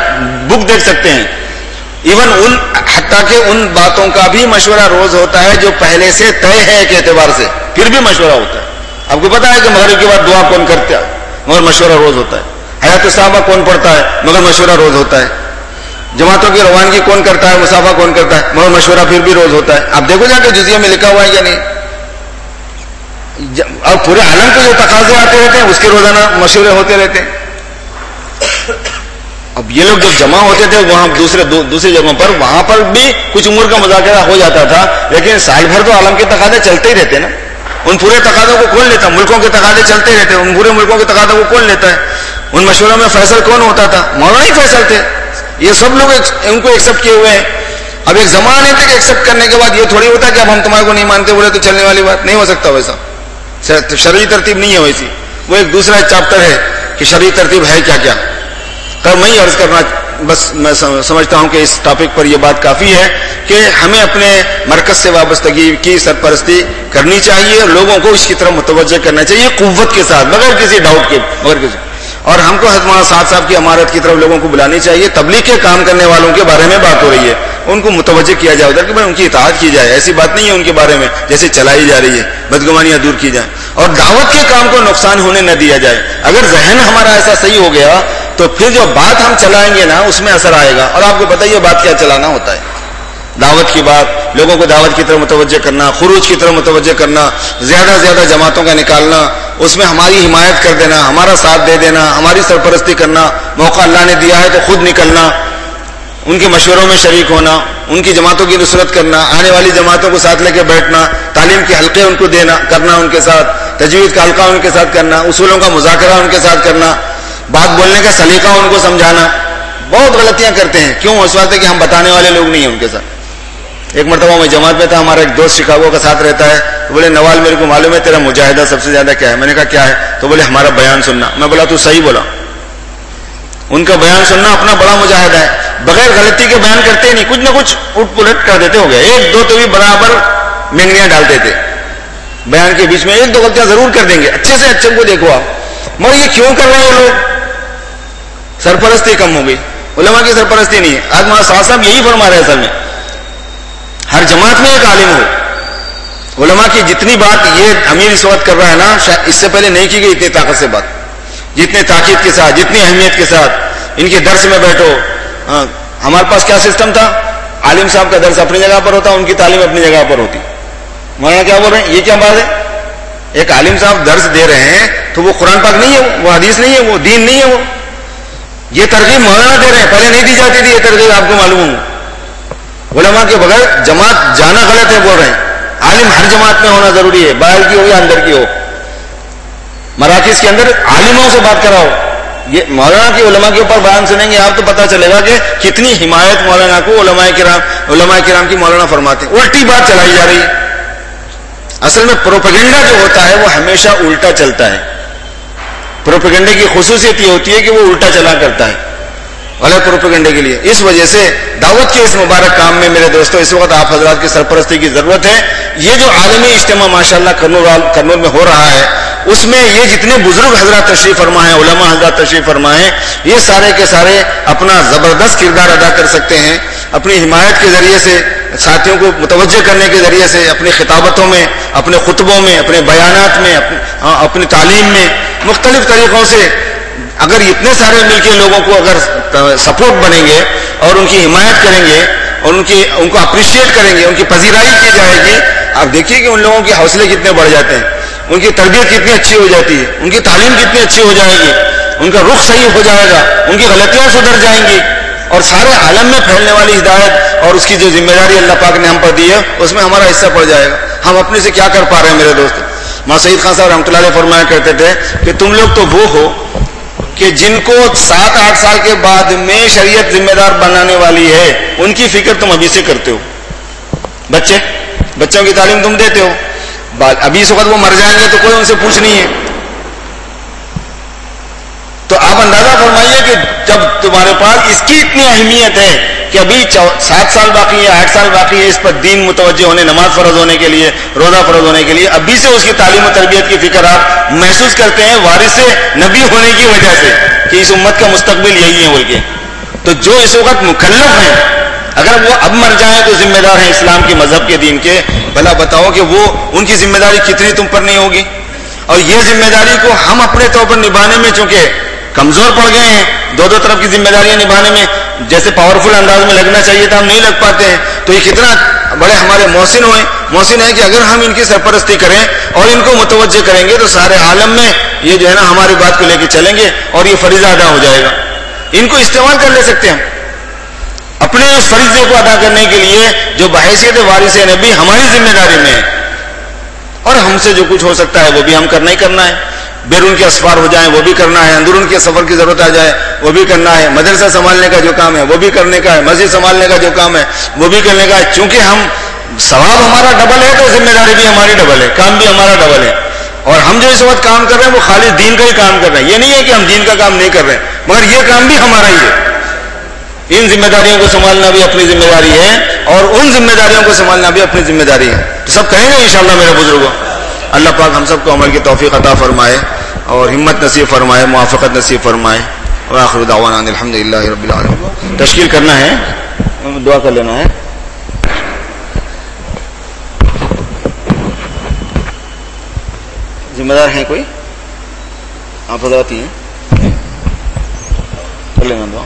बुक देख सकते हैं। इवन उन, हत्या के उन बातों का भी मशवरा रोज होता है, जो पहले से तय है एक एतबार से, फिर भी मशवरा होता है। आपको पता है कि मगरब के बाद दुआ कौन करता है? मगर मशवरा रोज होता है। हयात साहबा कौन पढ़ता है? मगर मशवरा रोज होता है। जमातों की रवानगी कौन करता है? मुसाफा कौन करता है? मगर मशवरा फिर भी रोज होता है। आप देखो जाके जुजिया में लिखा हुआ है या नहीं? और पूरे आलम के जो तकाजे आते रहते हैं उसके रोज़ाना मशूरे होते रहते हैं। अब ये लोग जब जमा होते थे वहाँ दूसरे दू, दूसरी जगहों पर वहाँ पर भी कुछ उम्र का मुजाकरा हो जाता था लेकिन साल भर तो आलम के तकाजे चलते ही रहते ना। उन पूरे तकादों को कौन लेता? मुल्कों के तकाजे चलते रहते उन पूरे मुल्कों के तकादों को कौन लेता है? उन मशवरों में फैसल कौन होता था? मौलाना ही फैसल थे। ये सब लोग उनको एक्सेप्ट किए हुए हैं। अब एक जमाने तक एक्सेप्ट करने के बाद ये थोड़ी होता कि अब हम तुम्हारे को नहीं मानते बोले तो चलने वाली बात नहीं हो सकता वैसा। शरीर तरतीब नहीं है वैसी वो एक दूसरा चैप्टर है कि शरीर तरतीब है क्या क्या। कर मैं अर्ज़ करना बस मैं समझता हूँ कि इस टॉपिक पर यह बात काफ़ी है कि हमें अपने मरकज से वाबस्तगी की सरपरस्ती करनी चाहिए और लोगों को इसकी तरफ़ मुतवजह करना चाहिए कुत के साथ, बगैर किसी डाउट के, बगैर किसी और हमको हजमा साथ साहब की अमारत की तरफ़ लोगों को बुलानी चाहिए। तबलीग के काम करने वालों के बारे में बात हो रही है। उनको मुतवजह किया जाए, उधर कि भाई उनकी इतात की जाए। ऐसी बात नहीं है उनके बारे में, जैसे चलाई जा रही है, बदगुमानियाँ दूर की जाए। और दावत के काम को नुकसान होने न दिया जाए। अगर जहन हमारा ऐसा सही हो गया तो फिर जो बात हम चलाएँगे ना, उसमें असर आएगा। और आपको बताइए बात क्या चलाना होता है? दावत की बात, लोगों को दावत की तरफ़ मुतवजह करना, खरूज की तरफ़ मुतवजह करना, ज़्यादा से ज़्यादा जमातों का निकालना, उसमें हमारी हिमायत कर देना, हमारा साथ दे देना, हमारी सरपरस्ती करना, मौका अल्लाह ने दिया है तो खुद निकलना, उनके मशवरों में शरीक होना, उनकी जमातों की नुसरत करना, आने वाली जमातों को साथ लेकर बैठना, तालीम के हल्के उनको देना, करना उनके साथ, तजवीज़ का हल्का उनके साथ करना, उसूलों का मुजाकरा उनके साथ करना, बात बोलने का सलीका उनको समझाना, बहुत गलतियाँ करते हैं, क्यों? उस वास्ते कि हम बताने वाले लोग नहीं हैं उनके साथ। एक मरतबा मैं जमात में था, हमारा एक दोस्त शिकागो का साथ रहता है। तो बोले, नवाल, मेरे को मालूम है तेरा मुजाहिदा सबसे ज़्यादा क्या है? मैंने कहा, क्या है? तो बोले, हमारा बयान सुनना। मैं बोला, तू सही बोला। उनका बयान सुनना अपना बड़ा मुजाहिदा है। बगैर गलती के बयान करते नहीं, कुछ ना कुछ उठ पुलट कर देते हो गए। एक, दो तो भी बराबर मेंगनियाँ डालते थे बयान के बीच में एक, दो गलतियाँ ज़रूर कर देंगे। अच्छे से अच्छे को देखो आप। मगर ये क्यों कर रहे हैं लोग? सरपरस्ती कम हो गई। उलमा की सरपरस्ती नहीं है। आज महाराज साहब यही फरमा रहे हैं असल में। हर जमात में एक आलिम हो। उलमा की जितनी बात ये अमीर इस वक्त कर रहा है ना इससे पहले नहीं की गई इतनी ताकत से बात। जितने ताकीद के साथ जितनी अहमियत के साथ इनके दर्श में बैठो आ, हमारे पास क्या सिस्टम था? आलिम साहब का दर्श अपनी जगह पर होता उनकी तालीम अपनी जगह पर होती। मौलाना क्या बोल रहे हैं? ये क्या बात है? एक आलिम साहब दर्ज दे रहे हैं तो वो कुरान पाक नहीं है वो हदीस नहीं है वो दीन नहीं है वो। ये तरकीब मौलाना दे रहे हैं पहले नहीं दी जाती थी ये तरकीब आपको मालूम हो उलमा के बगैर जमात जाना गलत है बोल रहे हैं। आलिम हर जमात में होना ज़रूरी है, बाहर की हो या अंदर की हो। मराकज के अंदर आलिमों से बात कराओ। ये मौलाना की उलमा के ऊपर बयान सुनेंगे, आप तो पता चलेगा कि कितनी हिमायत मौलाना को उलमा किराम उलमा किराम की मौलाना फरमाते उल्टी बात चलाई जा रही है। असल में प्रोपेगेंडा जो होता है, वो हमेशा उल्टा चलता है। प्रोपेगेंडे की खसूसियत ये होती है कि वो उल्टा चला करता है। गलत प्रोपेगेंडे के लिए। इस वजह से दावत के इस मुबारक काम में मेरे दोस्तों इस वक्त आप हजरात की सरपरस्ती की ज़रूरत है। ये जो आलमी इज्तम माशाला कन्नूर में हो रहा है उसमें ये जितने बुज़ुर्ग हज़रत तशरीफ़ फरमा है उलमा हज़रत तशरीफ़ फरमा है ये सारे के सारे अपना ज़बरदस्त किरदार अदा कर सकते हैं। अपनी हिमायत के ज़रिए से साथियों को मुतवजह करने के ज़रिए से अपनी खिताबतों में अपने खुतबों में अपने बयानात में अपनी, अपनी तालीम में मुख्तलिफ़ तरीक़ों से अगर इतने सारे मिलकर लोगों को अगर सपोर्ट बनेंगे और उनकी हिमायत करेंगे और उनकी, उनको अप्रिशिएट करेंगे, उनकी पजीराई की जाएगी। आप देखिए कि उन लोगों के हौसले कितने बढ़ जाते हैं। उनकी तरबियत कितनी अच्छी हो जाती है, उनकी तालीम कितनी अच्छी हो जाएगी, उनका रुख सही हो जाएगा, उनकी गलतियाँ सुधर जाएँगी। और सारे आलम में फैलने वाली हिदायत और उसकी जो ज़िम्मेदारी अल्लाह पाक ने हम पर दी है, उसमें हमारा हिस्सा पड़ जाएगा। हम अपने से क्या कर पा रहे हैं मेरे दोस्त? माँ सईद खान साहब रहमतुल्लाह फरमाया करते थे कि तुम लोग तो वो हो कि जिनको सात आठ साल के बाद में शरीयत जिम्मेदार बनाने वाली है, उनकी फ़िक्र तुम अभी से करते हो। बच्चे, बच्चों की तालीम तुम देते हो। अभी इस वक्त वो मर जाएँगे तो कोई उनसे पूछ नहीं है। तो आप अंदाज़ा फरमाइए कि जब तुम्हारे पास इसकी इतनी अहमियत है कि अभी सात साल बाकी है, आठ साल बाकी है, इस पर दीन मुतवजह होने, नमाज़ फरज होने के लिए, रोजा फरज होने के लिए, अभी से उसकी तालीम तरबियत की फ़िक्र आप महसूस करते हैं, वारिस नबी होने की वजह से, कि इस उम्मत का मुस्तबिल यही है बोल के। तो जो इस वक्त मुकल्लफ है, अगर वो अब मर जाए तो जिम्मेदार है इस्लाम के मज़हब के दीन के। भला बताओ कि वो, उनकी ज़िम्मेदारी कितनी तुम पर नहीं होगी? और ये ज़िम्मेदारी को हम अपने तौर पर निभाने में चूँकि कमज़ोर पड़ गए हैं दो दो तरफ़ की जिम्मेदारियाँ निभाने में जैसे पावरफुल अंदाज में लगना चाहिए था, हम नहीं लग पाते हैं। तो ये कितना बड़े हमारे मोहसिन हुए। मोहसिन है कि अगर हम इनकी सरपरस्ती करें और इनको मुतवजह करेंगे तो सारे आलम में ये जो है ना, हमारी बात को लेकर चलेंगे और ये फरीजा अदा हो जाएगा। इनको इस्तेमाल कर ले सकते हैं। अपने उस फरीजे को अदा करने के लिए जो बहसीत वारिस नबी हमारी ज़िम्मेदारी में है। और हमसे जो कुछ हो सकता है, वो भी हम करना ही करना है। बैरून के असफार हो जाए, वो भी करना है अंदरून के सफ़र की ज़रूरत आ जाए, वो भी करना है। मदरसा संभालने का जो काम है, वो भी करने का है। मस्जिद संभालने का जो काम है, वो भी करने का है। चूँकि हम, सवाब हमारा डबल है तो ज़िम्मेदारी भी हमारी डबल है, काम भी हमारा डबल है। और हम जो इस वक्त काम कर रहे हैं, वो खाली दीन का ही काम कर रहे हैं। ये नहीं है कि हम दीन का काम नहीं कर रहे हैं, मगर ये काम भी हमारा ही है। इन जिम्मेदारियों को संभालना भी अपनी ज़िम्मेदारी है, और उन जिम्मेदारियों को संभालना भी अपनी ज़िम्मेदारी है। तो सब कहेंगे इंशाल्लाह मेरे बुजुर्गो, अल्लाह पाक हम सबको अमल की तोफ़ी अता फरमाए। और हिम्मत नसीब फरमाए मुआफ़त नसीब फरमाए और आखिर दावान अलहमदिल्ला तश्कील करना है दुआ कर लेना है जिम्मेदार हैं कोई आप हजरात ही हैं कर लेना दुआ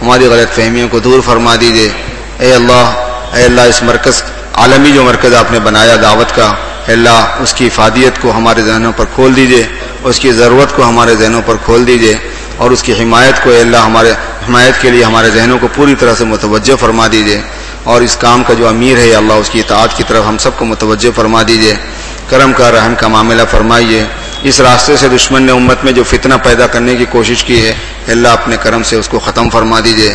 हमारी गलत फहमियों को दूर फरमा दीजिए। ए अल्लाह ए अल्लाह, इस मरकज़, आलमी जो मरकज़ आपने बनाया दावत का अल्लाह, उसकी इफादियत को हमारे जहनों पर खोल दीजिए, उसकी ज़रूरत को हमारे जहनों पर खोल दीजिए, और उसकी हिमायत को अल्लाह, हमारे, हिमायत के लिए हमारे जहनों को पूरी तरह से मुतवज फरमा दीजिए, और इस काम का जो अमीर है अल्लाह, उसकी इतात की तरफ़ हम सबको मुतवज़ फरमा दीजिए। करम का रहम का मामला फरमाइए इस रास्ते से दुश्मन ने उम्मत में जो फितना पैदा करने की कोशिश की है अल्लाह अपने करम से उसको ख़त्म फरमा दीजिए।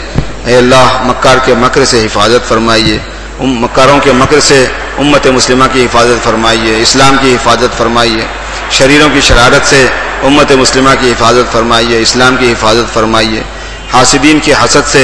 अल्लाह, मक्कार के मकर से हिफाजत फरमाइए। मकारों के मकर से उम्मत मुस्लिमा की हिफाजत फरमाइए, इस्लाम की हिफाजत फरमाइए। शरीरों की शरारत से उम्मत मुस्लिमा की हिफाजत फरमाइए, इस्लाम की हिफाजत फरमाइए। हासिदीन की हसद से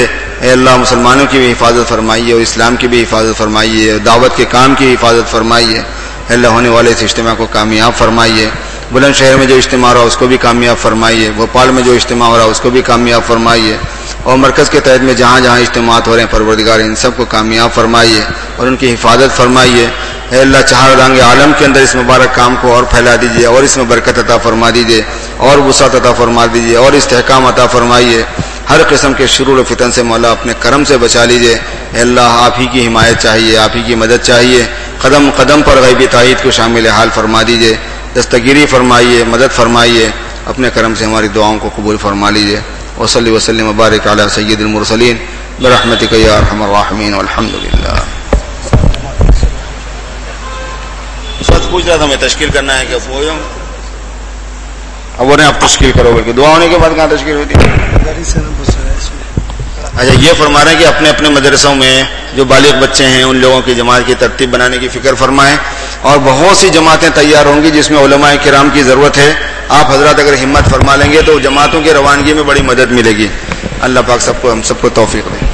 अल्लाह, मुसलमानों की भी हिफाजत फरमाइए और इस्लाम की भी हिफाजत फरमाइए। दावत के काम की हिफाजत फरमाइए। अल्लाह, होने वाले इस इज्तम को कामयाब फरमाइए। बुलंदशहर में जो इज्तम हो रहा है उसको भी कामयाब फरमाइए। भोपाल में जो इज्तम हो रहा है उसको भी कामयाब फरमाइए। और मरकज़ के तहत में जहाँ जहाँ इज्तम हो रहे हैं, परवरदिगार, इन सबको कामयाब फरमाइए और उनकी हिफाजत फरमाइए। अल्लाह चाह रंग आलम के अंदर इस मुबारक काम को और फैला दीजिए और इसमें बरकत अता फरमा दीजिए और वसात अता फरमा दीजिए और इस्तेकाम अता फरमाइए। हर किस्म के शुरू फितन से मौला अपने करम से बचा लीजिए। अल्लाह, आप ही की हिमायत चाहिए, आप ही की मदद चाहिए। कदम कदम पर गैबी तहिद को शामिल हाल फरमा दीजिए। दस्तगिरी फरमाइए मदद फरमाइए अपने करम से हमारी दुआओं को कबूल फरमा लीजिए। वसली वसलम मुबारक आला सैदमरसलिन बरहमत कैमरमीन अलहमदिल्ला सच पूछ रहा था मैं तश्किल करना है क्या? फोज अब बोल रहे आप तश्किल करो बल्कि दुआ होने के बाद कहाँ तश्किल होती है? अच्छा ये फरमा रहे हैं कि अपने अपने मदरसों में जो बालिग बच्चे हैं उन लोगों की जमात की तरतीब बनाने की फ़िक्र फरमाएँ। और बहुत सी जमातें तैयार होंगी जिसमें उलमा कराम की ज़रूरत है। आप हज़रत अगर हिम्मत फरमा लेंगे तो जमातों की रवानगी में बड़ी मदद मिलेगी। अल्लाह पाक सबको, हम सबको तोफ़ी दें।